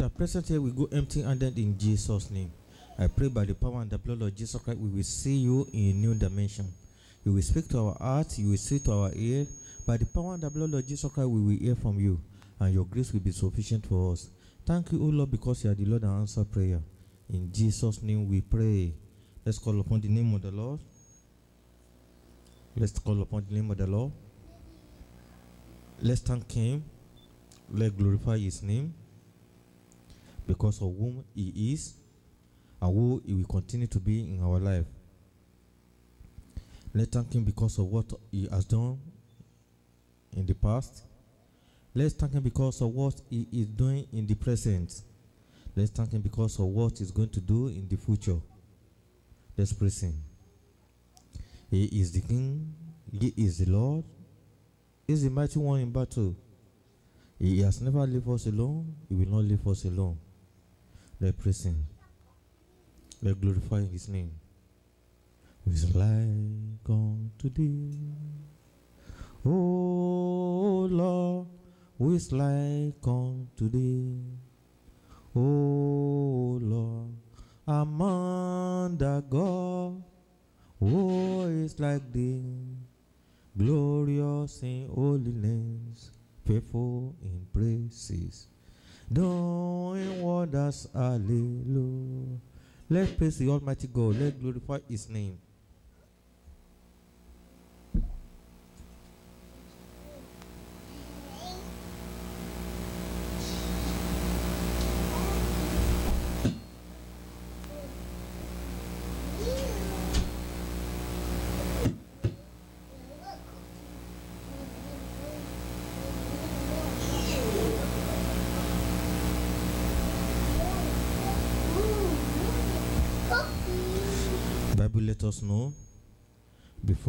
that present here we go empty handed in Jesus' name. I pray by the power and the blood of Jesus Christ, we will see you in a new dimension. You will speak to our heart, you will see to our ear. By the power and the blood of Jesus Christ, we will hear from you, and your grace will be sufficient for us. Thank you, O Lord, because you are the Lord and answer prayer. In Jesus' name we pray. Let's call upon the name of the Lord. Let's call upon the name of the Lord. Let's thank Him. Let's glorify His name because of whom He is and who He will continue to be in our life. Let's thank Him because of what He has done in the past. Let's thank Him because of what He is doing in the present. Let's thank Him because of what He's going to do in the future. Let's praise Him. He is the King, He is the Lord, He is the mighty one in battle. He has never left us alone, He will not leave us alone. Let's praise Him. Let's glorify His name. Is like unto thee? Oh Lord, who is like unto thee? Oh Lord, among the God, who is like thee? Glorious in holiness, faithful in praises, doing wonders, hallelujah. Let's praise the Almighty God. Let's glorify His name.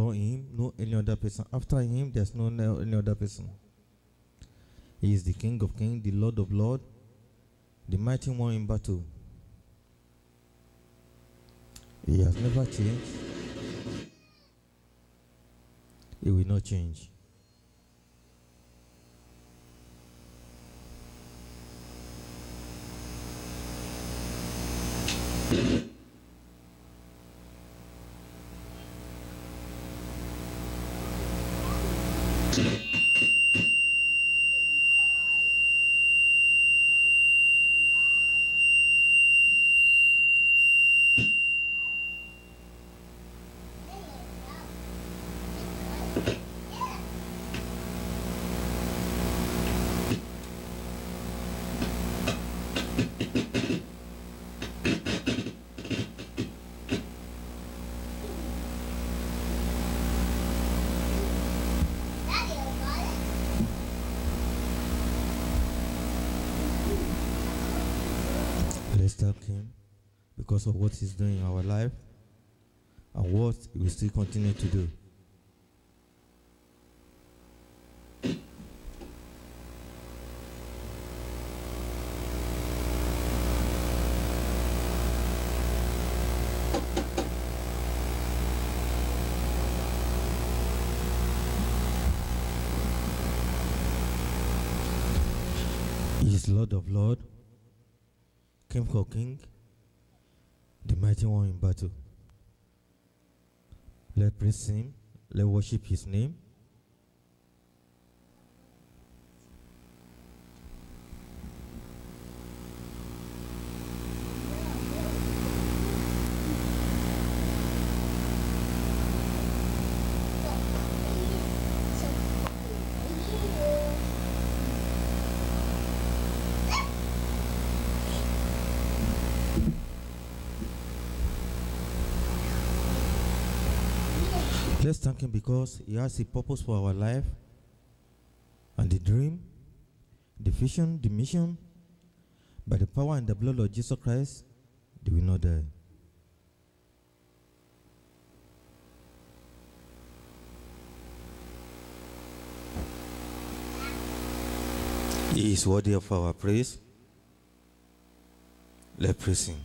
Before him no any other person. After him there's no any other person. He is the king of kings the lord of lords the mighty one in battle. He has never changed. He will not change Let's thank Him because of what He's doing in our life and what He will still continue to do. He is Lord of Lord, King for King, the mighty one in battle. Let's praise Him. Let's worship His name. Because He has a purpose for our life and the dream, the vision, the mission. By the power and the blood of Jesus Christ, they will not die. He is worthy of our praise. Let's praise Him.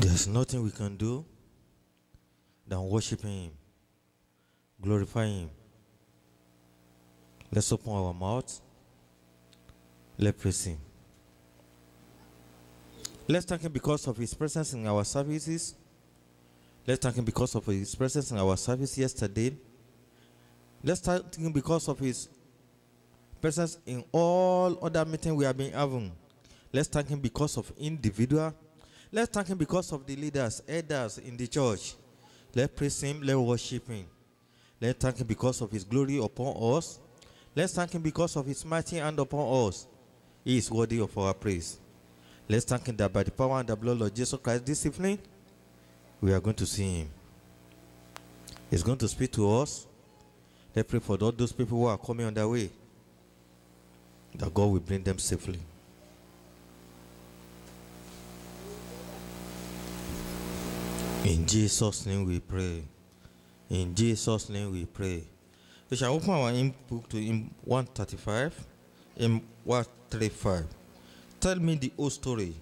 There's nothing we can do than worshiping Him, glorify Him. Let's open our mouth. Let's praise Him. Let's thank Him because of His presence in our services. Let's thank Him because of His presence in our service yesterday. Let's thank Him because of His presence in all other meetings we have been having. Let's thank Him because of individual. Let's thank Him because of the leaders, elders in the church. Let's praise Him. Let's worship Him. Let's thank Him because of His glory upon us. Let's thank Him because of His mighty hand upon us. He is worthy of our praise. Let's thank Him that by the power and the blood of Jesus Christ this evening, we are going to see Him. He's going to speak to us. Let's pray for all those people who are coming on their way, that God will bring them safely. In Jesus' name we pray. In Jesus' name we pray. We shall open our book to hymn 135, hymn 135. Tell me the whole story.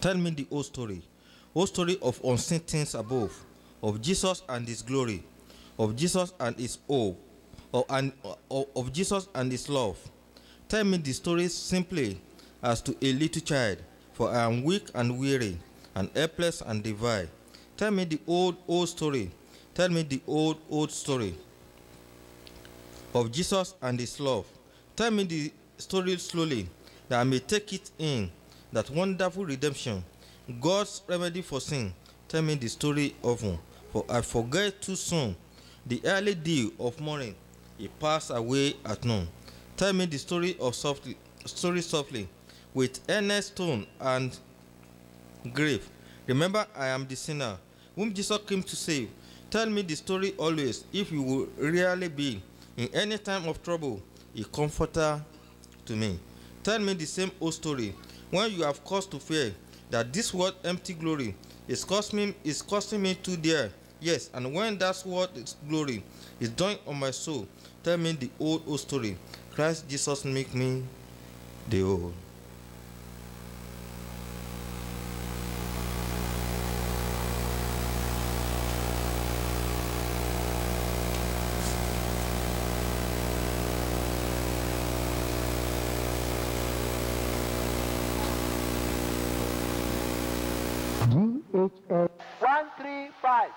Tell me the whole story. Whole story of unseen things above, of Jesus and his glory, of Jesus and his hope, of, and, of, of Jesus and his love. Tell me the story simply as to a little child, for I am weak and weary, and helpless and divine. Tell me the old, old story. Tell me the old, old story of Jesus and his love. Tell me the story slowly, that I may take it in. That wonderful redemption, God's remedy for sin. Tell me the story often, for I forget too soon. The early dew of morning, it passed away at noon. Tell me the story of softly, story softly, with earnest tone and grave. Remember, I am the sinner whom Jesus came to save. Tell me the story always, if you will really be in any time of trouble, a comforter to me. Tell me the same old story when you have cause to fear that this world empty glory is costing me is costing me too dear. Yes, and when that word glory is done on my soul, tell me the old old story. Christ Jesus make me the old. DHS 135.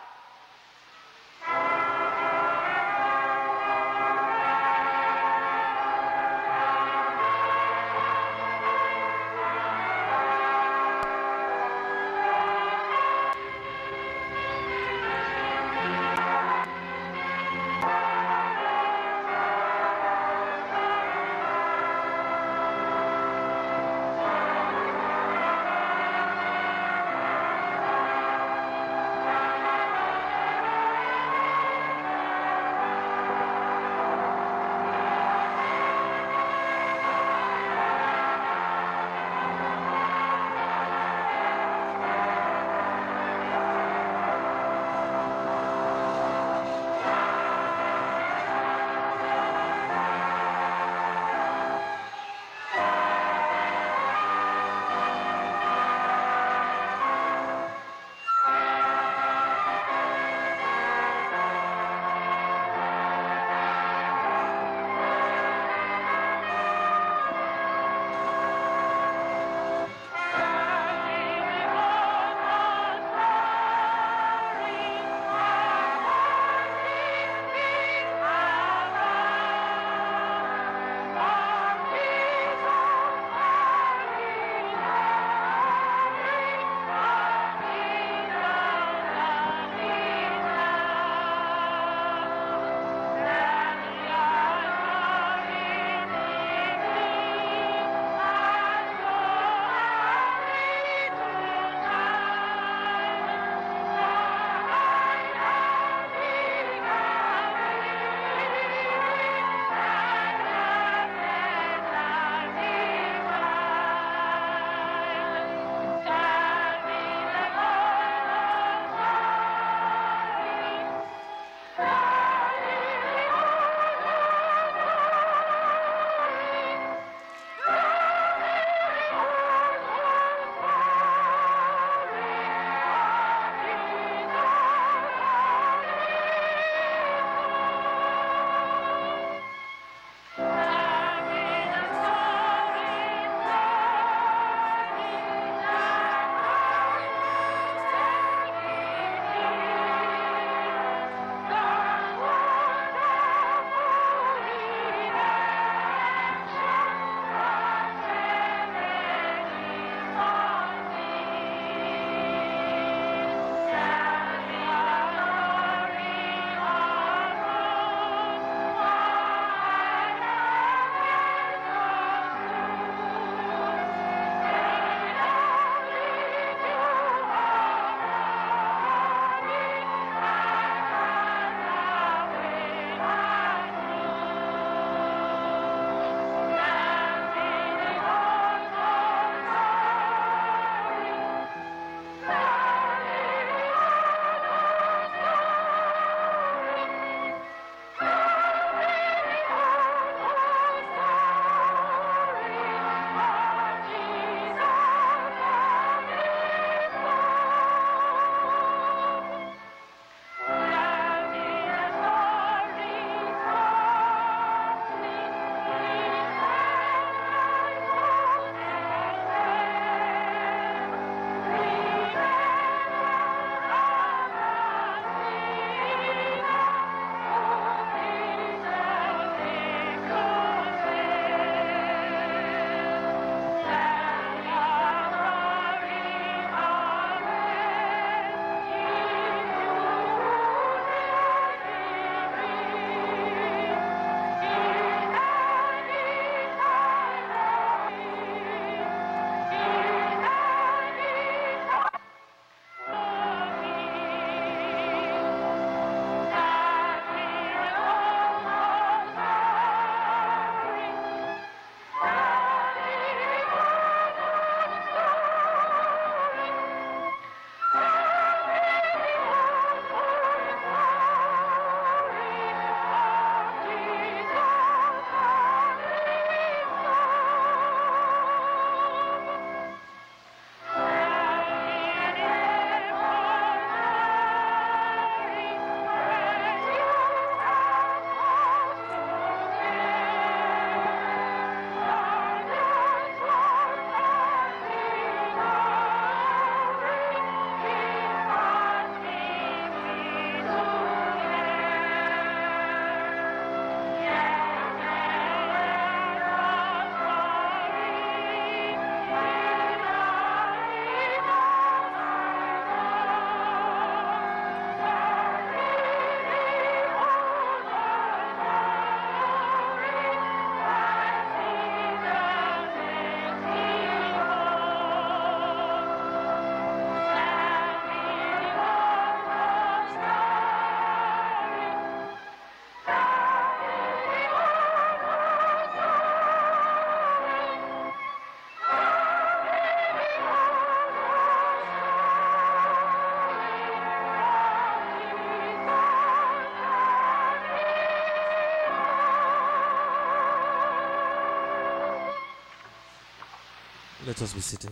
Let us be seated.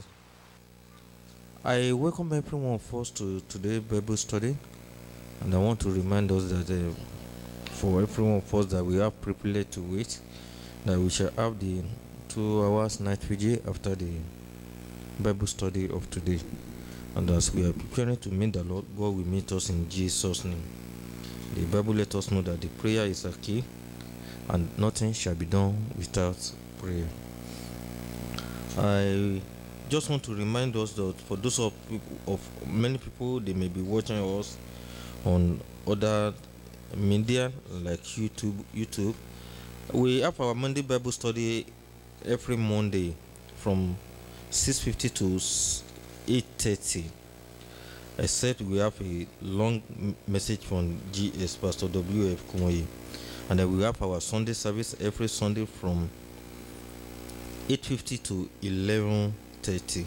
I welcome everyone us to today's Bible study, and I want to remind us that uh, for everyone of us that we are prepared to wait, that we shall have the two hours night vigil after the Bible study of today. And as we are preparing to meet the Lord, God will meet us in Jesus' name. The Bible let us know that the prayer is a key, and nothing shall be done without prayer. I just want to remind us that for those of of many people, they may be watching us on other media like YouTube. YouTube, we have our Monday Bible study every Monday from 6:50 to 8:30. Except we have a long message from GS Pastor W.F. Kumoye, and then we have our Sunday service every Sunday from 8.50 to 11.30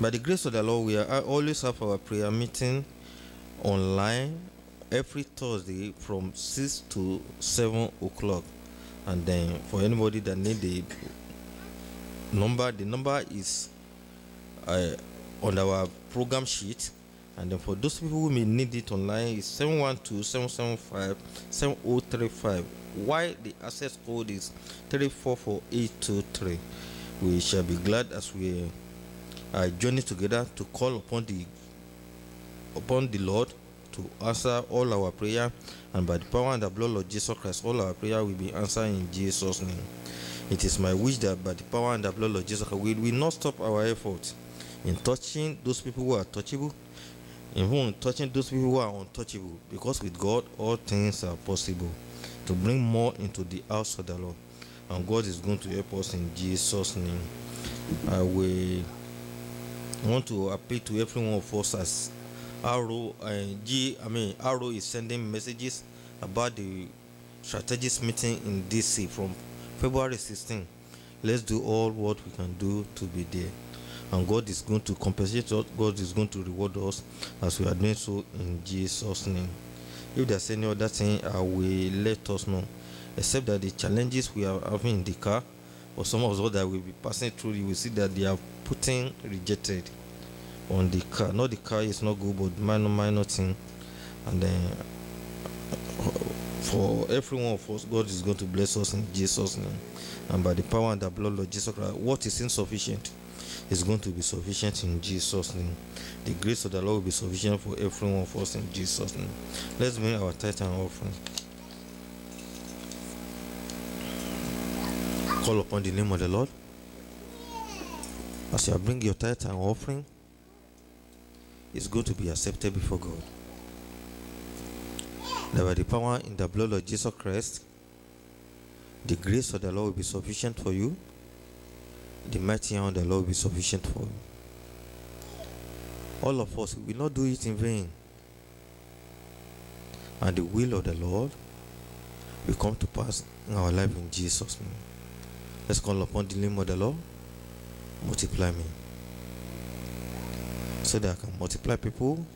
by the grace of the lord we are always have our prayer meeting online every thursday from 6 to 7 o'clock. And then for anybody that need the number the number is uh, on our program sheet. And then for those people who may need it online is 712-775-7035 why the access code is 344823 we shall be glad as we are journey together to call upon the upon the lord to answer all our prayer. And by the power and the blood of jesus christ all our prayer will be answered in jesus name. It is my wish that by the power and the blood of jesus we will not stop our effort in touching those people who are touchable even touching those people who are untouchable because with god all things are possible. To bring more into the house of the lord and god is going to help us in jesus name. I will want to appeal to every one of us as arrow uh, g i mean arrow is sending messages about the strategist meeting in dc from february 16 let's do all what we can do to be there. And god is going to compensate us. God is going to reward us as we are doing so in jesus name. If there's any other thing i will let us know except that the challenges we are having in the car or some of us that will be passing through you will see that they are putting rejected on the car. Not the car is not good but minor minor thing. And then for every one of us god is going to bless us in jesus name. And by the power and the blood of jesus christ what is insufficient is going to be sufficient in jesus name. The grace of the lord will be sufficient for every one of us in jesus name. Let's bring our tithe and offering call upon the name of the lord as you bring your tithe and offering it's going to be accepted before God. That by the power in the blood of Jesus Christ, the grace of the Lord will be sufficient for you. The mighty hand of the Lord will be sufficient for you. All of us will not do it in vain. And the will of the Lord will come to pass in our life in Jesus' name. Let's call upon the name of the Lord. Multiply me so that I can multiply people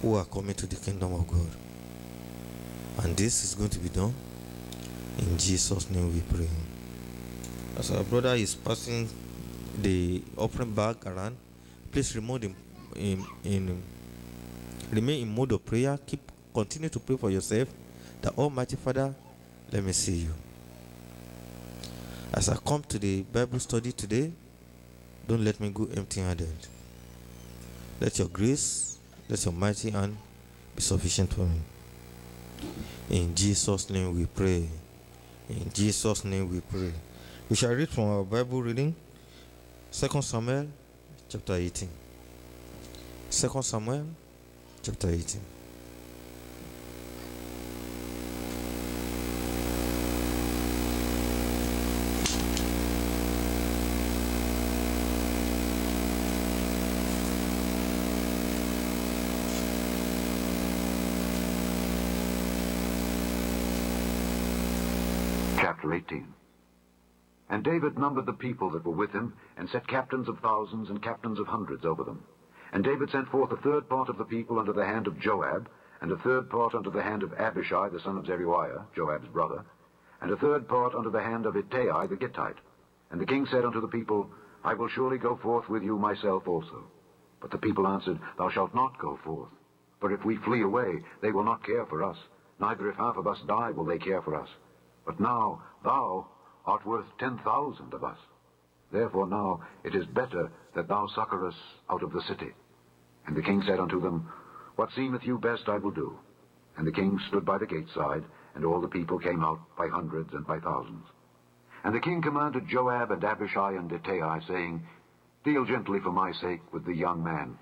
who are coming to the kingdom of God. And this is going to be done in Jesus' name we pray. As our brother is passing the offering bag around, please remain in, in, in remain in mode of prayer. Keep continue to pray for yourself. The Almighty Father, let me see you. As I come to the Bible study today, don't let me go empty handed. Let your grace, let your mighty hand be sufficient for me. In Jesus' name we pray. In Jesus' name we pray. We shall read from our Bible reading, 2 Samuel chapter 18. 2 Samuel chapter 18. Chapter 18 And David numbered the people that were with him, and set captains of thousands and captains of hundreds over them. And David sent forth a third part of the people under the hand of Joab, and a third part under the hand of Abishai the son of Zeruiah, Joab's brother, and a third part under the hand of Ittai the Gittite. And the king said unto the people, I will surely go forth with you myself also. But the people answered, Thou shalt not go forth. For if we flee away, they will not care for us. Neither if half of us die will they care for us. But now thou art worth ten thousand of us. Therefore now it is better that thou succor us out of the city. And the king said unto them, What seemeth you best I will do. And the king stood by the gate side, and all the people came out by hundreds and by thousands. And the king commanded Joab and Abishai and Ittai, saying, Deal gently for my sake with the young man,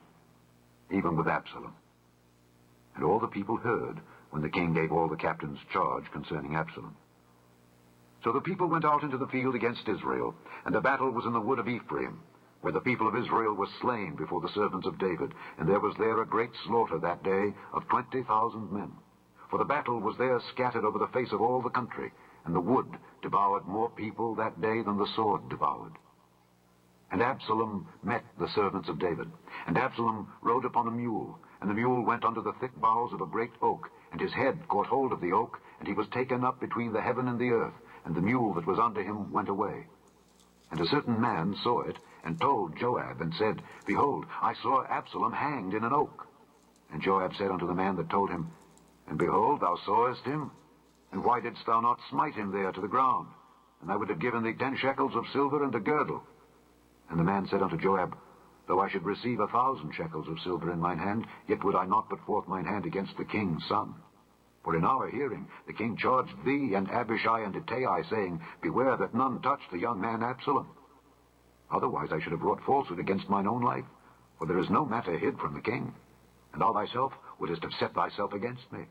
even with Absalom. And all the people heard when the king gave all the captains charge concerning Absalom. So the people went out into the field against Israel, and the battle was in the wood of Ephraim, where the people of Israel were slain before the servants of David, and there was there a great slaughter that day of twenty thousand men. For the battle was there scattered over the face of all the country, and the wood devoured more people that day than the sword devoured. And Absalom met the servants of David. And Absalom rode upon a mule, and the mule went under the thick boughs of a great oak, and his head caught hold of the oak, and he was taken up between the heaven and the earth, and the mule that was under him went away. And a certain man saw it, and told Joab, and said, Behold, I saw Absalom hanged in an oak. And Joab said unto the man that told him, And behold, thou sawest him? And why didst thou not smite him there to the ground? And I would have given thee ten shekels of silver and a girdle. And the man said unto Joab, Though I should receive a thousand shekels of silver in mine hand, yet would I not put forth mine hand against the king's son. For in our hearing the king charged thee and Abishai and Ittai, saying, Beware that none touch the young man Absalom. Otherwise I should have wrought falsehood against mine own life, for there is no matter hid from the king, and thou thyself wouldst have set thyself against me.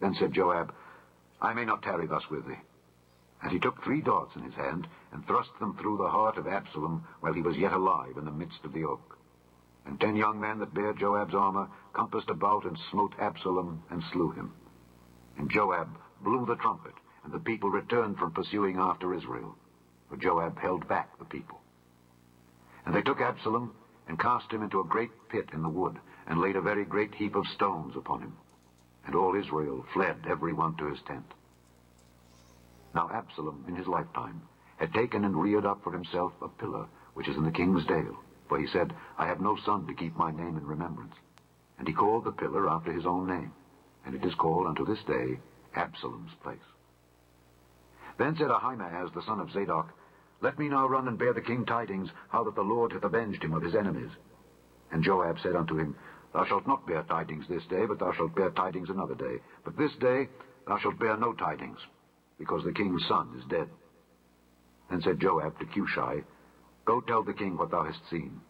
Then said Joab, I may not tarry thus with thee. And he took three darts in his hand, and thrust them through the heart of Absalom while he was yet alive in the midst of the oak. And ten young men that bare Joab's armor compassed about and smote Absalom and slew him. And Joab blew the trumpet, and the people returned from pursuing after Israel. For Joab held back the people. And they took Absalom and cast him into a great pit in the wood, and laid a very great heap of stones upon him. And all Israel fled every one to his tent. Now Absalom, in his lifetime, had taken and reared up for himself a pillar, which is in the king's dale, for he said, I have no son to keep my name in remembrance. And he called the pillar after his own name, and it is called unto this day Absalom's place. Then said Ahimaaz the son of Zadok, Let me now run and bear the king tidings, how that the Lord hath avenged him of his enemies. And Joab said unto him, Thou shalt not bear tidings this day, but thou shalt bear tidings another day. But this day thou shalt bear no tidings, because the king's son is dead. Then said Joab to Cushai, Go tell the king what thou hast seen.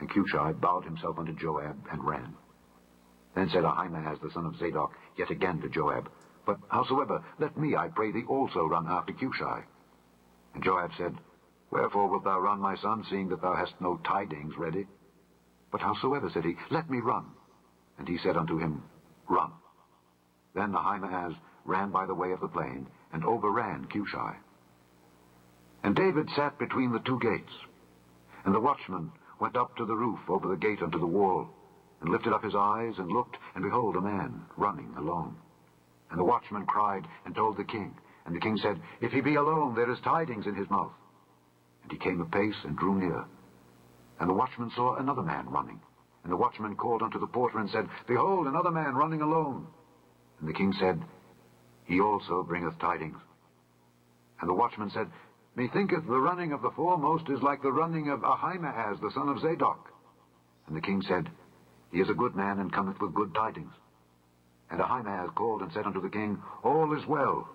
And Cushai bowed himself unto Joab and ran. Then said Ahimaaz the son of Zadok yet again to Joab, But howsoever, let me, I pray thee, also run after Cushai. And Joab said, Wherefore wilt thou run, my son, seeing that thou hast no tidings ready? But howsoever, said he, let me run. And he said unto him, Run. Then Ahimaaz ran by the way of the plain, and overran Cushai. And David sat between the two gates. And the watchman went up to the roof over the gate unto the wall, and lifted up his eyes, and looked, and behold, a man running alone. And the watchman cried, and told the king. And the king said, If he be alone, there is tidings in his mouth. And he came apace, and drew near. And the watchman saw another man running. And the watchman called unto the porter, and said, Behold, another man running alone. And the king said, He also bringeth tidings. And the watchman said, Methinketh the running of the foremost is like the running of Ahimaaz the son of Zadok. And the king said, He is a good man, and cometh with good tidings. And Ahimaaz called and said unto the king, All is well.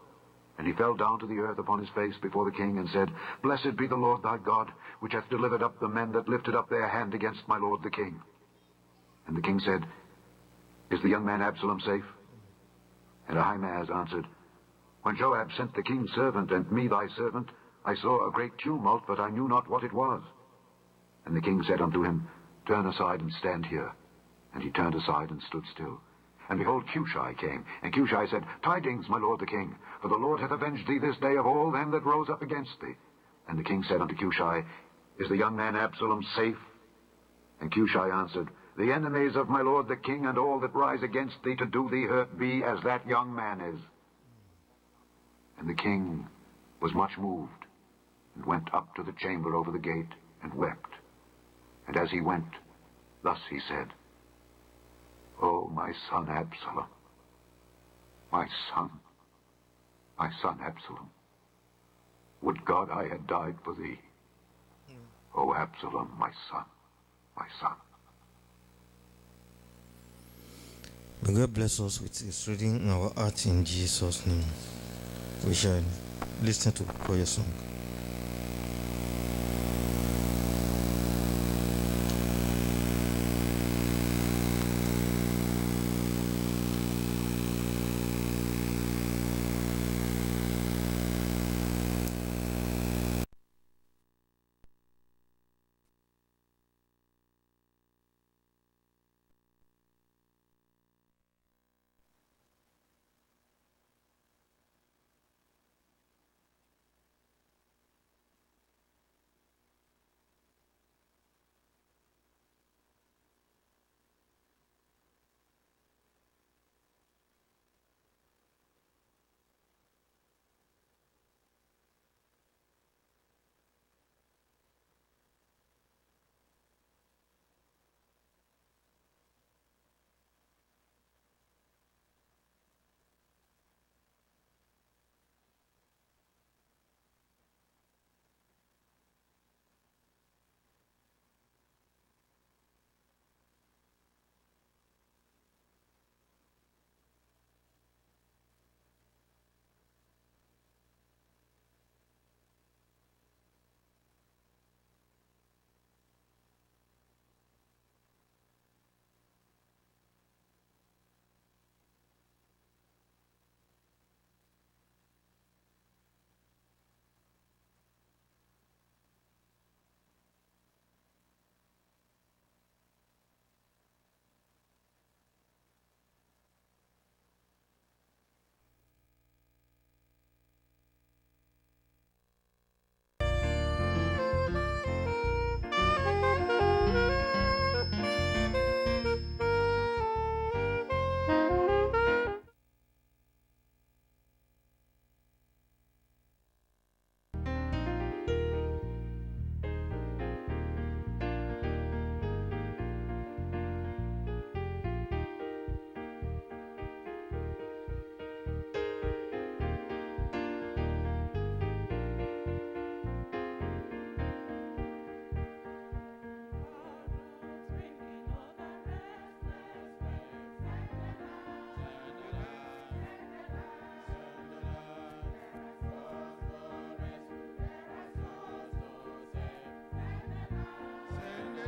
And he fell down to the earth upon his face before the king, and said, Blessed be the Lord thy God, which hath delivered up the men that lifted up their hand against my lord the king. And the king said, Is the young man Absalom safe? And Ahimaaz answered, When Joab sent the king's servant and me thy servant, I saw a great tumult, but I knew not what it was. And the king said unto him, Turn aside and stand here. And he turned aside and stood still. And behold, Cushai came. And Cushai said, Tidings, my lord the king, for the Lord hath avenged thee this day of all them that rose up against thee. And the king said unto Cushai, Is the young man Absalom safe? And Cushai answered, The enemies of my lord the king and all that rise against thee to do thee hurt be as that young man is. And the king was much moved, and went up to the chamber over the gate and wept. And as he went, thus he said, O my son Absalom, my son, my son Absalom, would God I had died for thee. O Absalom, my son, my son. May God bless us with His reading in our heart in Jesus' name. We shall listen to prayer song.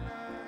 night.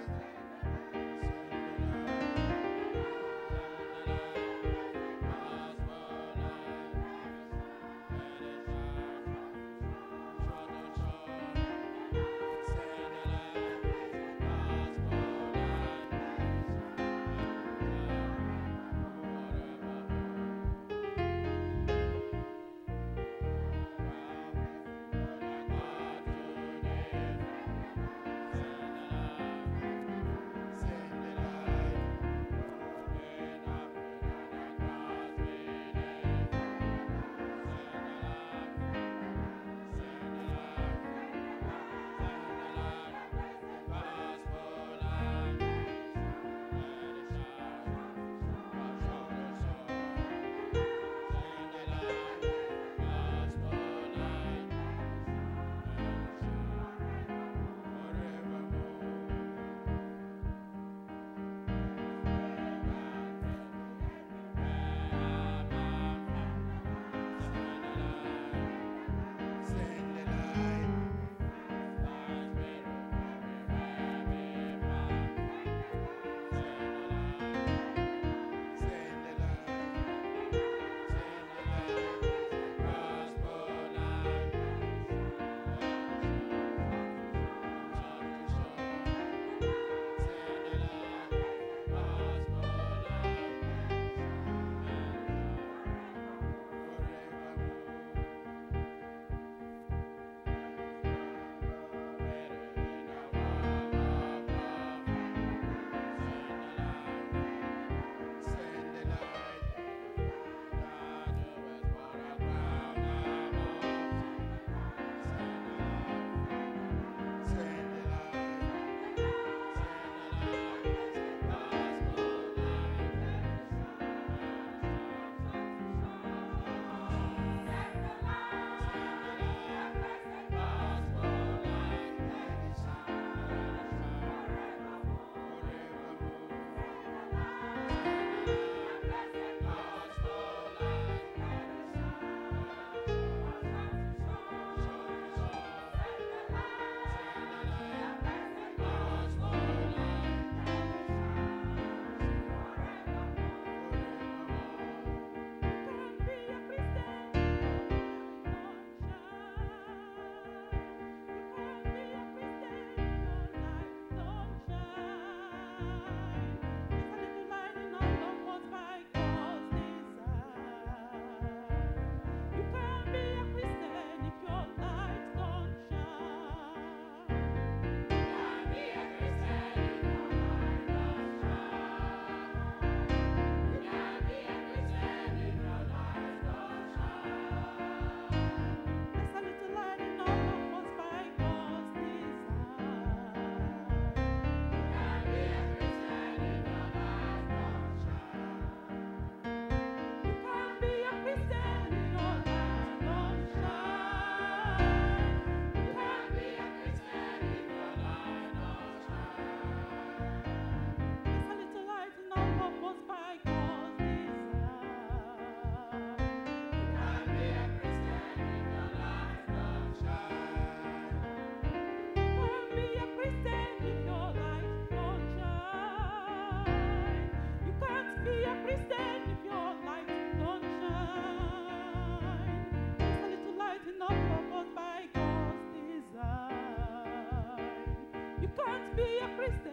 Can't be a Christian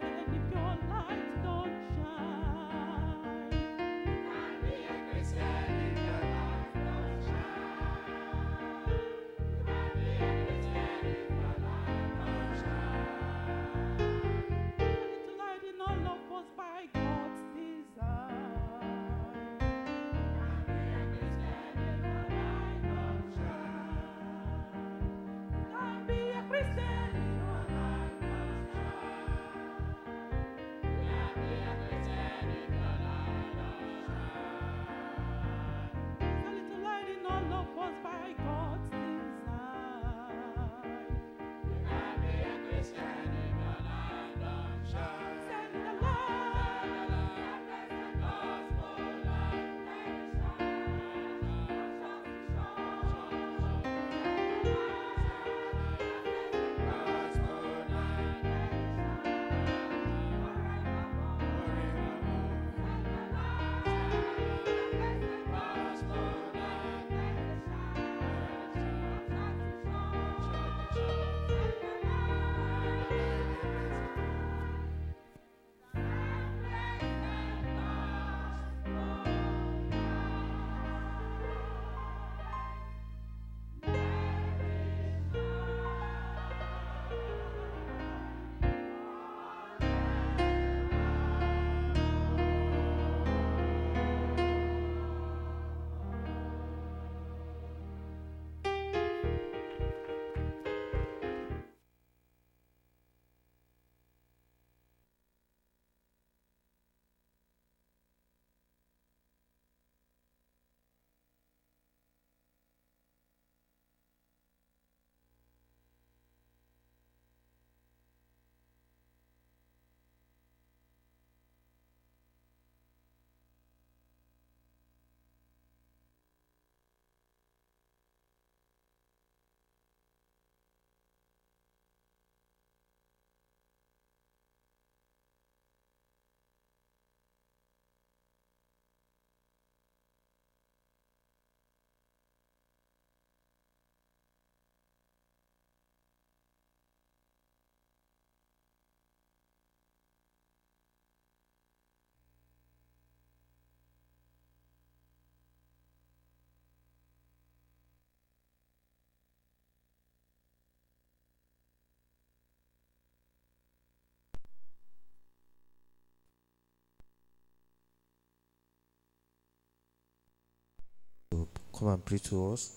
come and preach to us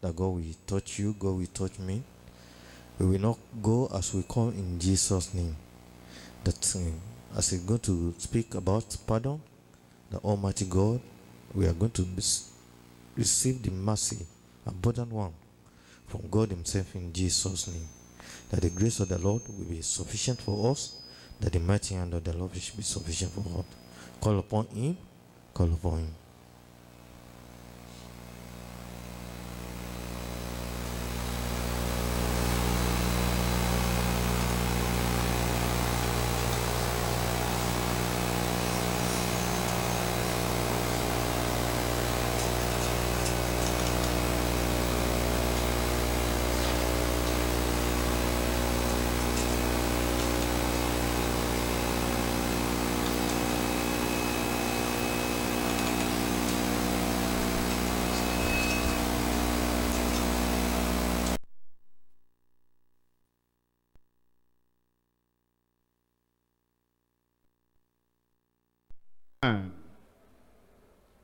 that God will touch you, God will touch me. We will not go as we come in Jesus' name. That um, as we go to speak about pardon, the Almighty God, we are going to receive the mercy, abundant one, from God Himself in Jesus' name. That the grace of the Lord will be sufficient for us, that the mighty hand of the Lord should be sufficient for us. Call upon Him, call upon Him.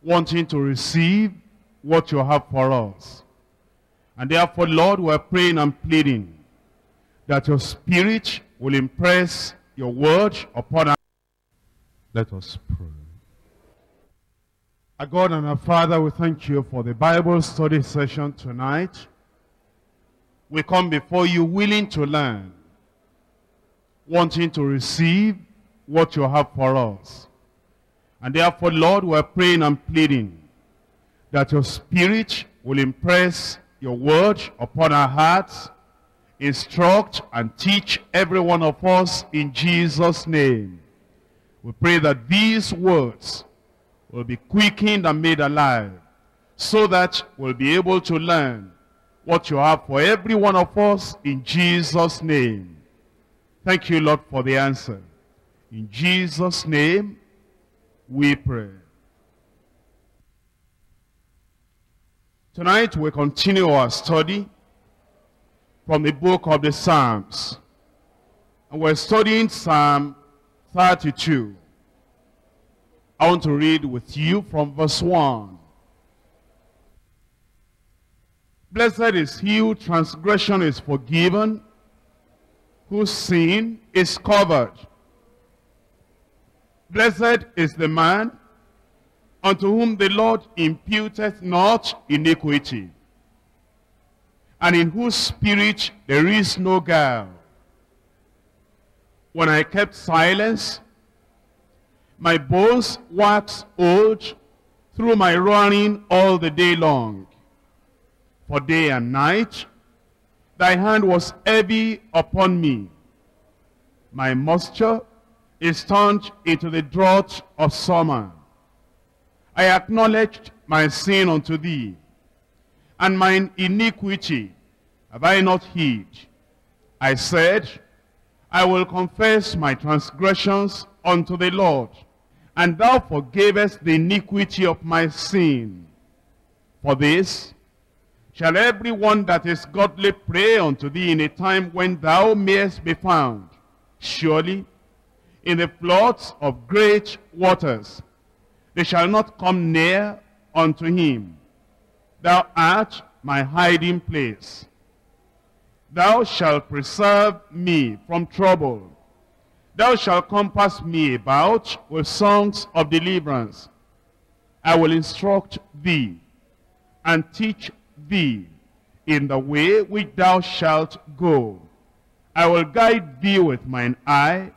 Wanting to receive what you have for us. And therefore, Lord, we're praying and pleading that your spirit will impress your word upon us. Let us pray. Our God and our Father, we thank you for the Bible study session tonight. We come before you willing to learn, wanting to receive what you have for us. And therefore, Lord, we're praying and pleading that your spirit will impress your word upon our hearts, instruct and teach every one of us in Jesus' name. We pray that these words will be quickened and made alive so that we'll be able to learn what you have for every one of us in Jesus' name. Thank you, Lord, for the answer. In Jesus' name, we pray. Tonight we continue our study from the book of the Psalms. And we're studying Psalm 32. I want to read with you from verse 1. Blessed is he whose transgression is forgiven, whose sin is covered. Blessed is the man unto whom the Lord imputeth not iniquity, and in whose spirit there is no guile. When I kept silence, my bones waxed old through my running all the day long. For day and night thy hand was heavy upon me. My moisture is turned into the drought of summer. I acknowledged my sin unto thee, and mine iniquity have I not hid. I said, I will confess my transgressions unto the Lord, and thou forgavest the iniquity of my sin. For this shall every one that is godly pray unto thee in a time when thou mayest be found. Surely, in the floods of great waters, they shall not come near unto him. Thou art my hiding place. Thou shalt preserve me from trouble. Thou shalt compass me about with songs of deliverance. I will instruct thee and teach thee in the way which thou shalt go. I will guide thee with mine eye.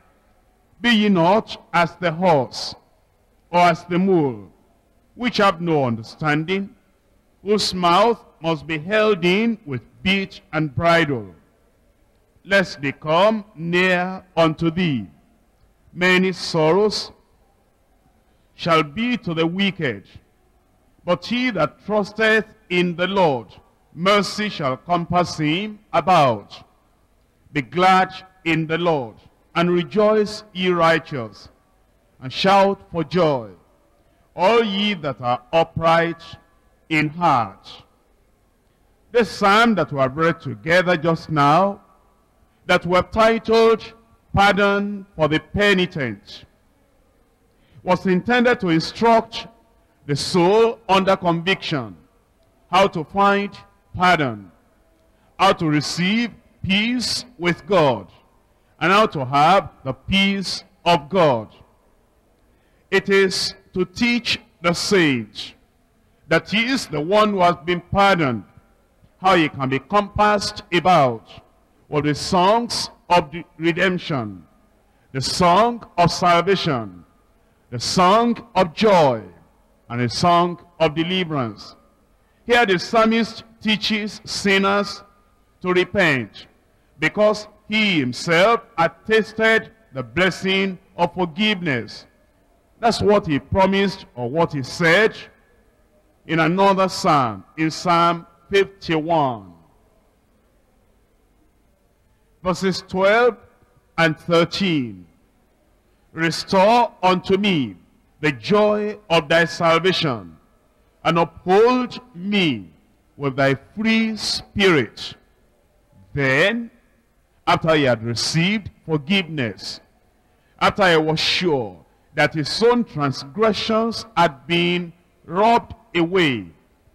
Be ye not as the horse, or as the mule, which have no understanding, whose mouth must be held in with bit and bridle, lest they come near unto thee. Many sorrows shall be to the wicked, but he that trusteth in the Lord, mercy shall compass him about. Be glad in the Lord, and rejoice, ye righteous, and shout for joy, all ye that are upright in heart. This psalm that we have read together just now, that we have titled, Pardon for the Penitent, was intended to instruct the soul under conviction how to find pardon, how to receive peace with God, and how to have the peace of God. It is to teach the sage that he is the one who has been pardoned, how he can be compassed about with the songs of the redemption, the song of salvation, the song of joy, and the song of deliverance. Here the psalmist teaches sinners to repent because he himself had tasted the blessing of forgiveness. That's what he promised or what he said in another psalm, in Psalm 51. Verses 12 and 13. Restore unto me the joy of thy salvation, and uphold me with thy free spirit. Then, after he had received forgiveness, after I was sure that his own transgressions had been rubbed away,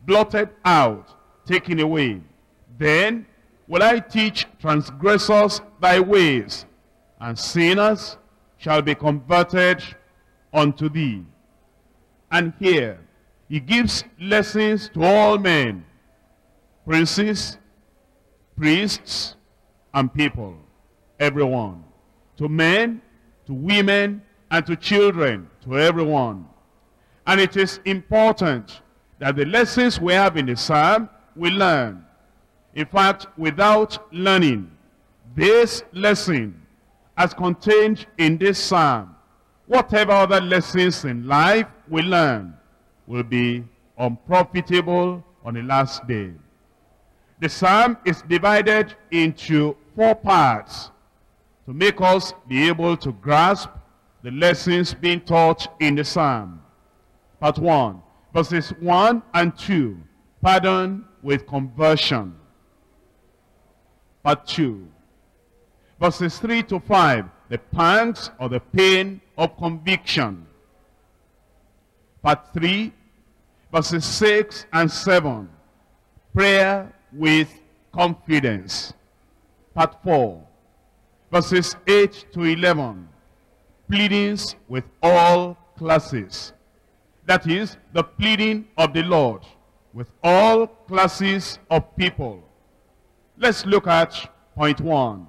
blotted out, taken away, then will I teach transgressors thy ways, and sinners shall be converted unto thee. And here, he gives lessons to all men, princes, priests, and people, everyone. To men, to women, and to children, to everyone. And it is important that the lessons we have in the psalm, we learn. In fact, without learning this lesson as contained in this psalm, whatever other lessons in life we learn will be unprofitable on the last day. The psalm is divided into four parts. to make us be able to grasp the lessons being taught in the psalm. Part 1, verses 1 and 2, pardon with conversion. Part 2, verses 3 to 5, the pangs or the pain of conviction. Part 3, verses 6 and 7, prayer with confidence. Part 4, verses 8 to 11, pleadings with all classes. That is, the pleading of the Lord with all classes of people. Let's look at point 1,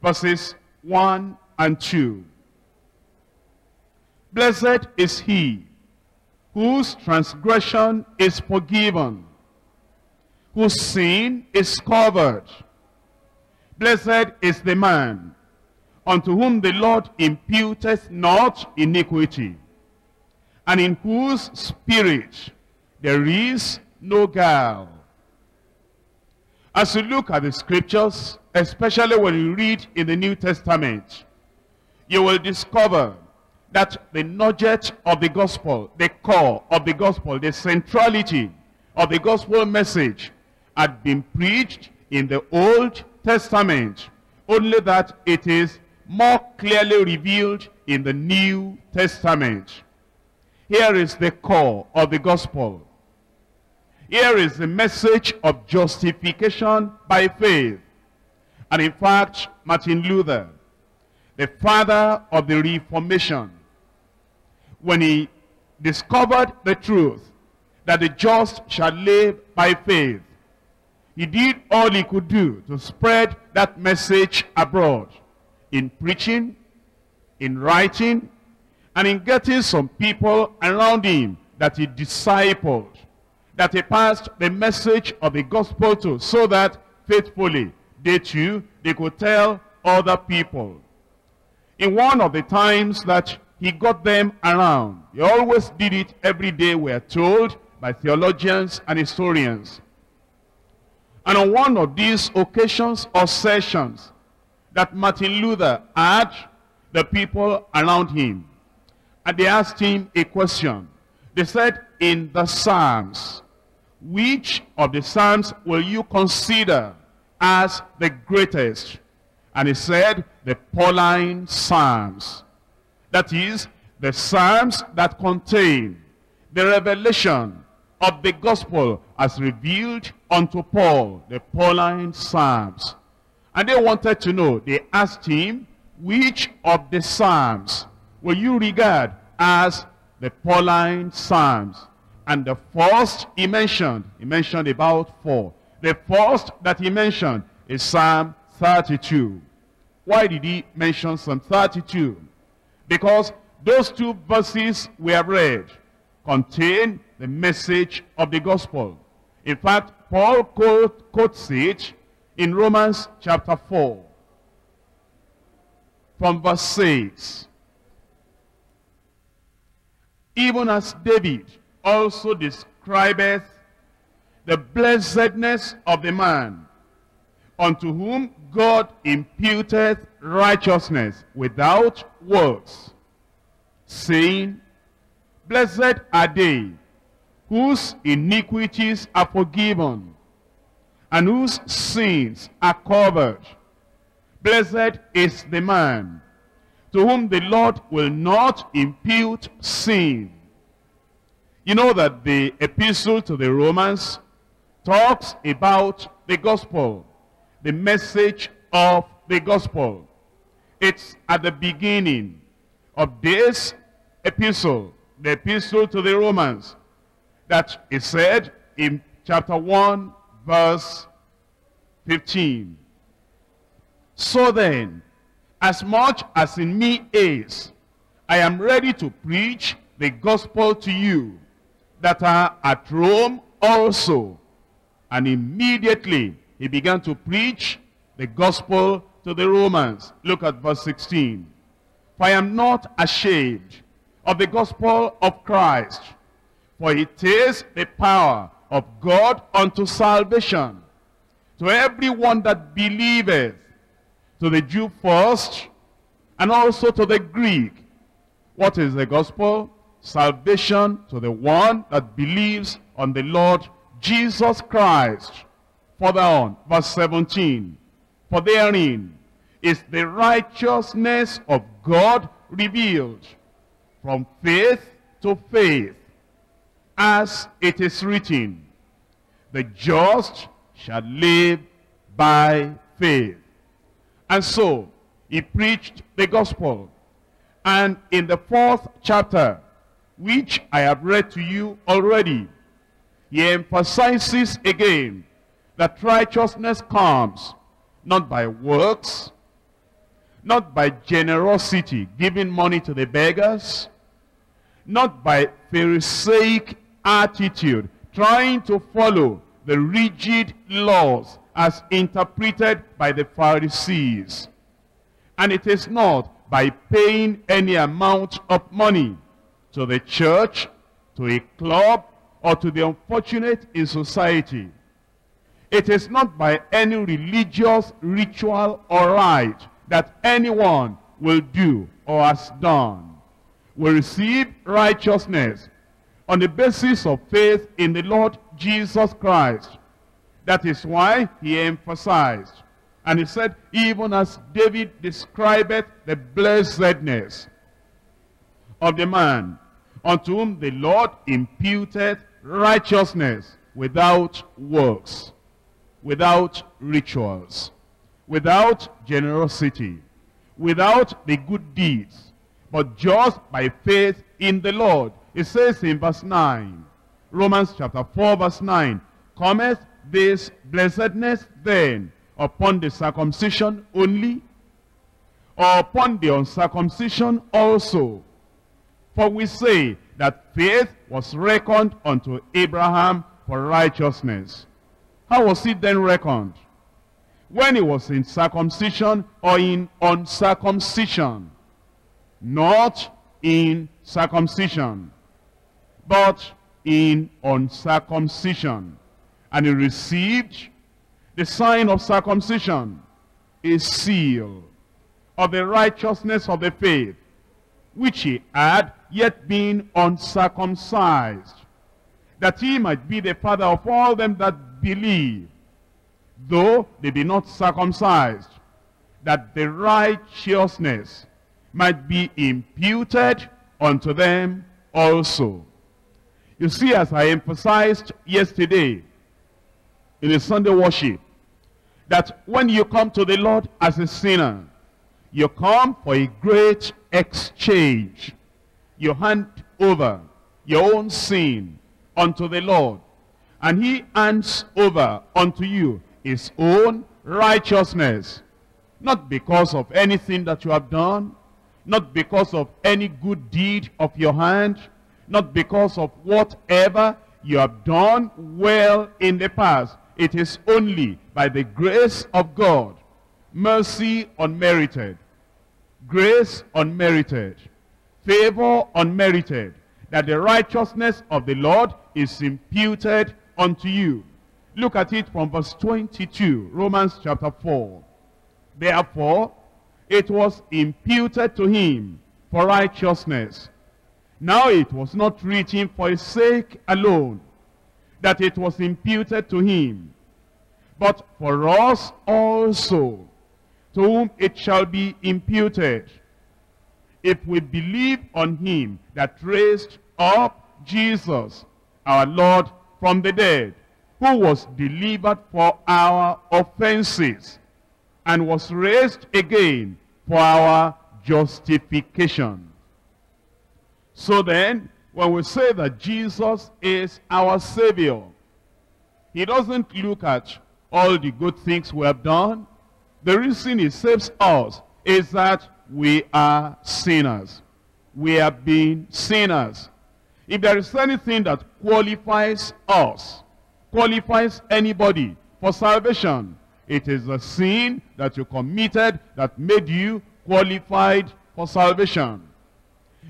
verses 1 and 2. Blessed is he whose transgression is forgiven, whose sin is covered. Blessed is the man unto whom the Lord imputeth not iniquity, and in whose spirit there is no guile. As you look at the scriptures, especially when you read in the New Testament, you will discover that the nugget of the gospel, the core of the gospel, the centrality of the gospel message had been preached in the Old Testament, only that it is more clearly revealed in the New Testament. Here is the core of the gospel. Here is the message of justification by faith. And in fact, Martin Luther, the father of the Reformation, when he discovered the truth that the just shall live by faith, he did all he could do to spread that message abroad in preaching, in writing, and in getting some people around him that he discipled, that he passed the message of the gospel to, so that faithfully they too, they could tell other people. In one of the times that he got them around, he always did it every day, we are told, by theologians and historians. And on one of these occasions or sessions that Martin Luther had the people around him, and they asked him a question. They said, in the Psalms, which of the Psalms will you consider as the greatest? And he said, the Pauline Psalms. That is, the Psalms that contain the revelation of the gospel as revealed unto Paul, the Pauline Psalms. And they wanted to know, they asked him, which of the Psalms will you regard as the Pauline Psalms? And the first he mentioned, he mentioned about four. The first that he mentioned is Psalm 32. Why did he mention Psalm 32? Because those two verses we have read contain the message of the gospel. In fact, Paul quote, quotes it in Romans chapter 4 from verse 6. Even as David also describeth the blessedness of the man unto whom God imputeth righteousness without works, saying, Blessed are they whose iniquities are forgiven, and whose sins are covered. Blessed is the man to whom the Lord will not impute sin. You know that the epistle to the Romans talks about the gospel, the message of the gospel. It's at the beginning of this epistle, the epistle to the Romans, that is said in chapter 1, verse 15. So then, as much as in me is, I am ready to preach the gospel to you that are at Rome also. And immediately he began to preach the gospel to the Romans. Look at verse 16. For I am not ashamed of the gospel of Christ, for it is the power of God unto salvation to everyone that believeth, to the Jew first, and also to the Greek. What is the gospel? Salvation to the one that believes on the Lord Jesus Christ. Further on, verse 17. For therein is the righteousness of God revealed from faith to faith, as it is written, the just shall live by faith. And so, he preached the gospel. And in the fourth chapter, which I have read to you already, he emphasizes again that righteousness comes not by works, not by generosity, giving money to the beggars, not by Pharisaic attitude, trying to follow the rigid laws as interpreted by the Pharisees. And it is not by paying any amount of money to the church, to a club, or to the unfortunate in society. It is not by any religious ritual or rite that anyone will do or has done. We receive righteousness on the basis of faith in the Lord Jesus Christ. That is why he emphasized. And he said, even as David describeth the blessedness of the man unto whom the Lord imputed righteousness without works, without rituals, without generosity, without the good deeds, but just by faith in the Lord. It says in verse 9, Romans chapter 4 verse 9, Cometh this blessedness then upon the circumcision only, or upon the uncircumcision also? For we say that faith was reckoned unto Abraham for righteousness. How was it then reckoned? When he was in circumcision or in uncircumcision? Not in circumcision, but in uncircumcision. And he received the sign of circumcision, a seal of the righteousness of the faith, which he had yet being uncircumcised, that he might be the father of all them that believe, though they be not circumcised, that the righteousness might be imputed unto them also. You see, as I emphasized yesterday in the Sunday worship, that when you come to the Lord as a sinner, you come for a great exchange. You hand over your own sin unto the Lord. And he hands over unto you his own righteousness. Not because of anything that you have done, not because of any good deed of your hand, not because of whatever you have done well in the past. It is only by the grace of God, mercy unmerited, grace unmerited, favor unmerited, that the righteousness of the Lord is imputed unto you. Look at it from verse 22, Romans chapter 4. Therefore, it was imputed to him for righteousness. Now it was not written for his sake alone that it was imputed to him, but for us also, to whom it shall be imputed, if we believe on him that raised up Jesus, our Lord, from the dead, who was delivered for our offenses, and was raised again for our justification. So then, when we say that Jesus is our Savior, he doesn't look at all the good things we have done. The reason he saves us is that we are sinners. We have been sinners. If there is anything that qualifies us, qualifies anybody for salvation, it is the sin that you committed that made you qualified for salvation.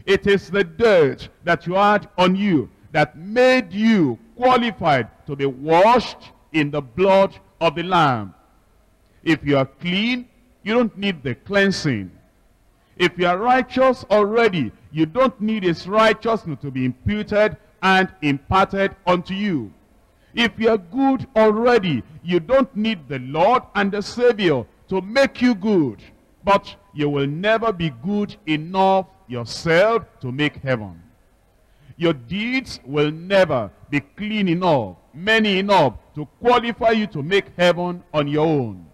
It is the dirt that you had on you that made you qualified to be washed in the blood of the Lamb. If you are clean, You don't need the cleansing. If you are righteous already, you don't need his righteousness to be imputed and imparted unto you. If you are good already, you don't need the Lord and the Savior to make you good. But you will never be good enough yourself to make heaven. Your deeds will never be clean enough, many enough to qualify you to make heaven on your own.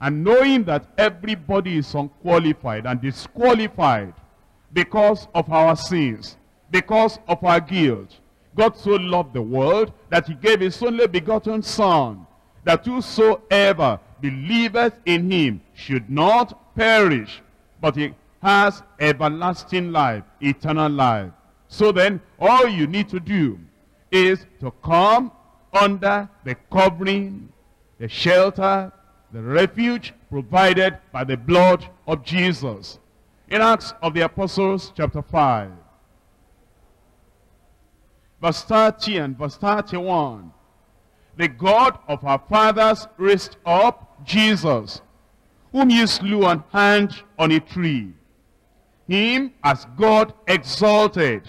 And knowing that everybody is unqualified and disqualified because of our sins, because of our guilt, God so loved the world that he gave his only begotten Son, that whosoever believeth in him should not perish, but he has everlasting life, eternal life. So then, all you need to do is to come under the covering, the shelter, the refuge provided by the blood of Jesus. In Acts of the Apostles chapter 5, verse 30 and verse 31, the God of our fathers raised up Jesus, whom you slew and hanged on a tree. Him as God exalted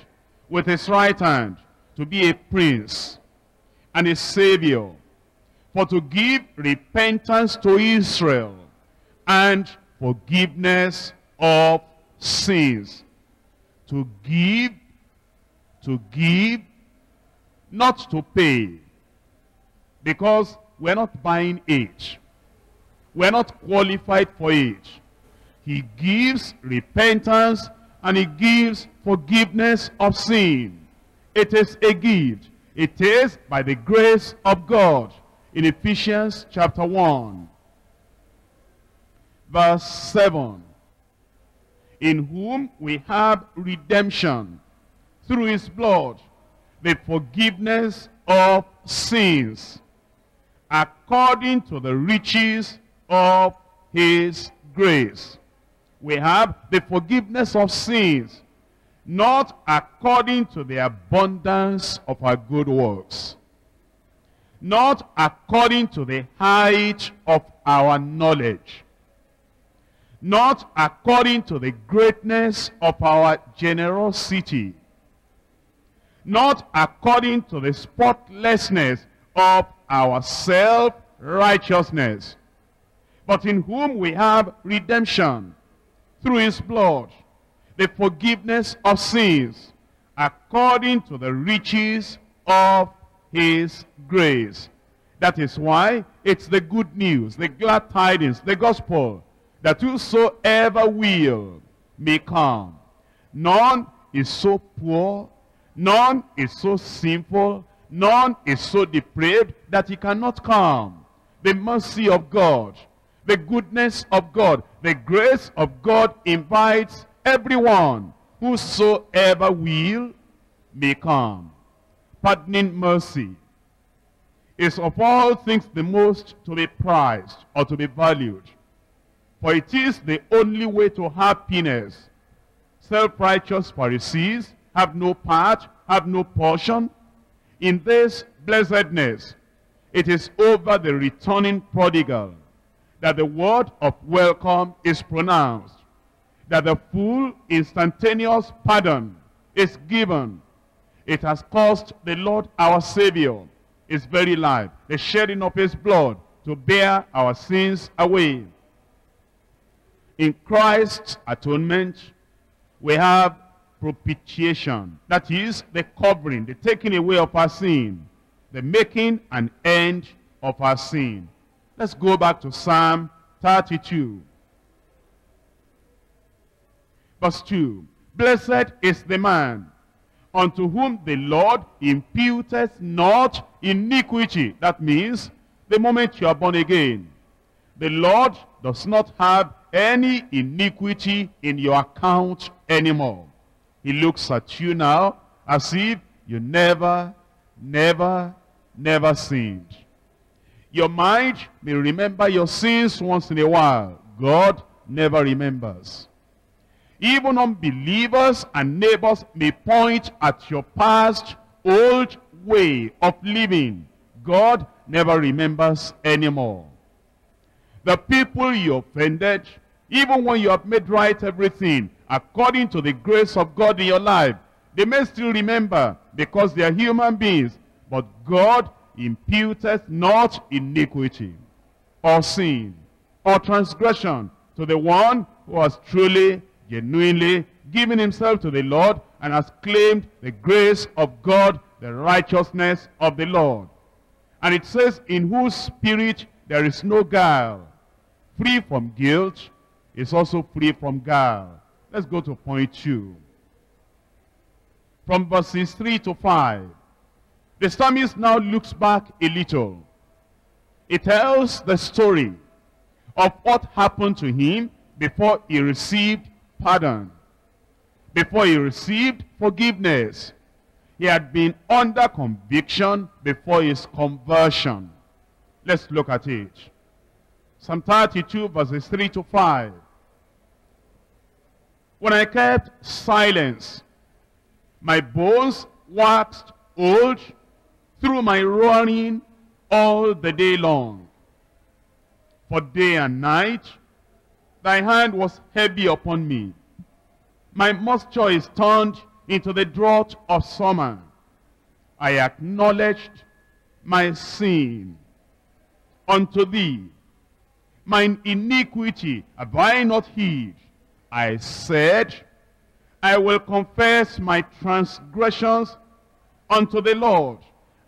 with his right hand to be a prince and a savior, for to give repentance to Israel and forgiveness of sins. To give, to give, not to pay. Because we're not buying it. We're not qualified for it. He gives repentance and he gives forgiveness of sin. It is a gift. It is by the grace of God. In Ephesians chapter 1, verse 7. In whom we have redemption through his blood, the forgiveness of sins, according to the riches of his grace. We have the forgiveness of sins, not according to the abundance of our good works, not according to the height of our knowledge, not according to the greatness of our generosity, not according to the spotlessness of our self-righteousness, but in whom we have redemption through his blood, the forgiveness of sins, according to the riches of his grace. That is why it's the good news, the glad tidings, the gospel, that whosoever will may come. None is so poor, none is so sinful, none is so depraved that he cannot come. The mercy of God, the goodness of God, the grace of God invites everyone whosoever will may come. Pardoning mercy is of all things the most to be prized or to be valued. For it is the only way to happiness. Self-righteous Pharisees have no part, have no portion in this blessedness. It is over the returning prodigal that the word of welcome is pronounced. That the full instantaneous pardon is given. It has cost the Lord our Savior his very life, the shedding of his blood to bear our sins away. In Christ's atonement, we have propitiation. That is the covering, the taking away of our sin, the making an end of our sin. Let's go back to Psalm 32. Verse 2. Blessed is the man unto whom the Lord imputeth not iniquity. That means the moment you are born again, the Lord does not have any iniquity in your account anymore. He looks at you now as if you never, never, never sinned. Your mind may remember your sins once in a while. God never remembers. Even unbelievers and neighbors may point at your past old way of living. God never remembers anymore. The people you offended, even when you have made right everything, according to the grace of God in your life, they may still remember because they are human beings. But God imputeth not iniquity or sin or transgression to the one who has truly, genuinely given himself to the Lord and has claimed the grace of God, the righteousness of the Lord. And it says, in whose spirit there is no guile. Free from guilt is also free from guile. Let's go to point two. From verses 3 to 5. The psalmist now looks back a little. It tells the story of what happened to him before he received pardon. Before he received forgiveness. He had been under conviction before his conversion. Let's look at it. Psalm 32 verses 3 to 5. When I kept silence, my bones waxed old through my running all the day long. For day and night, thy hand was heavy upon me. My moisture is turned into the drought of summer. I acknowledged my sin unto thee. Mine iniquity have I not hid. I said, I will confess my transgressions unto the Lord,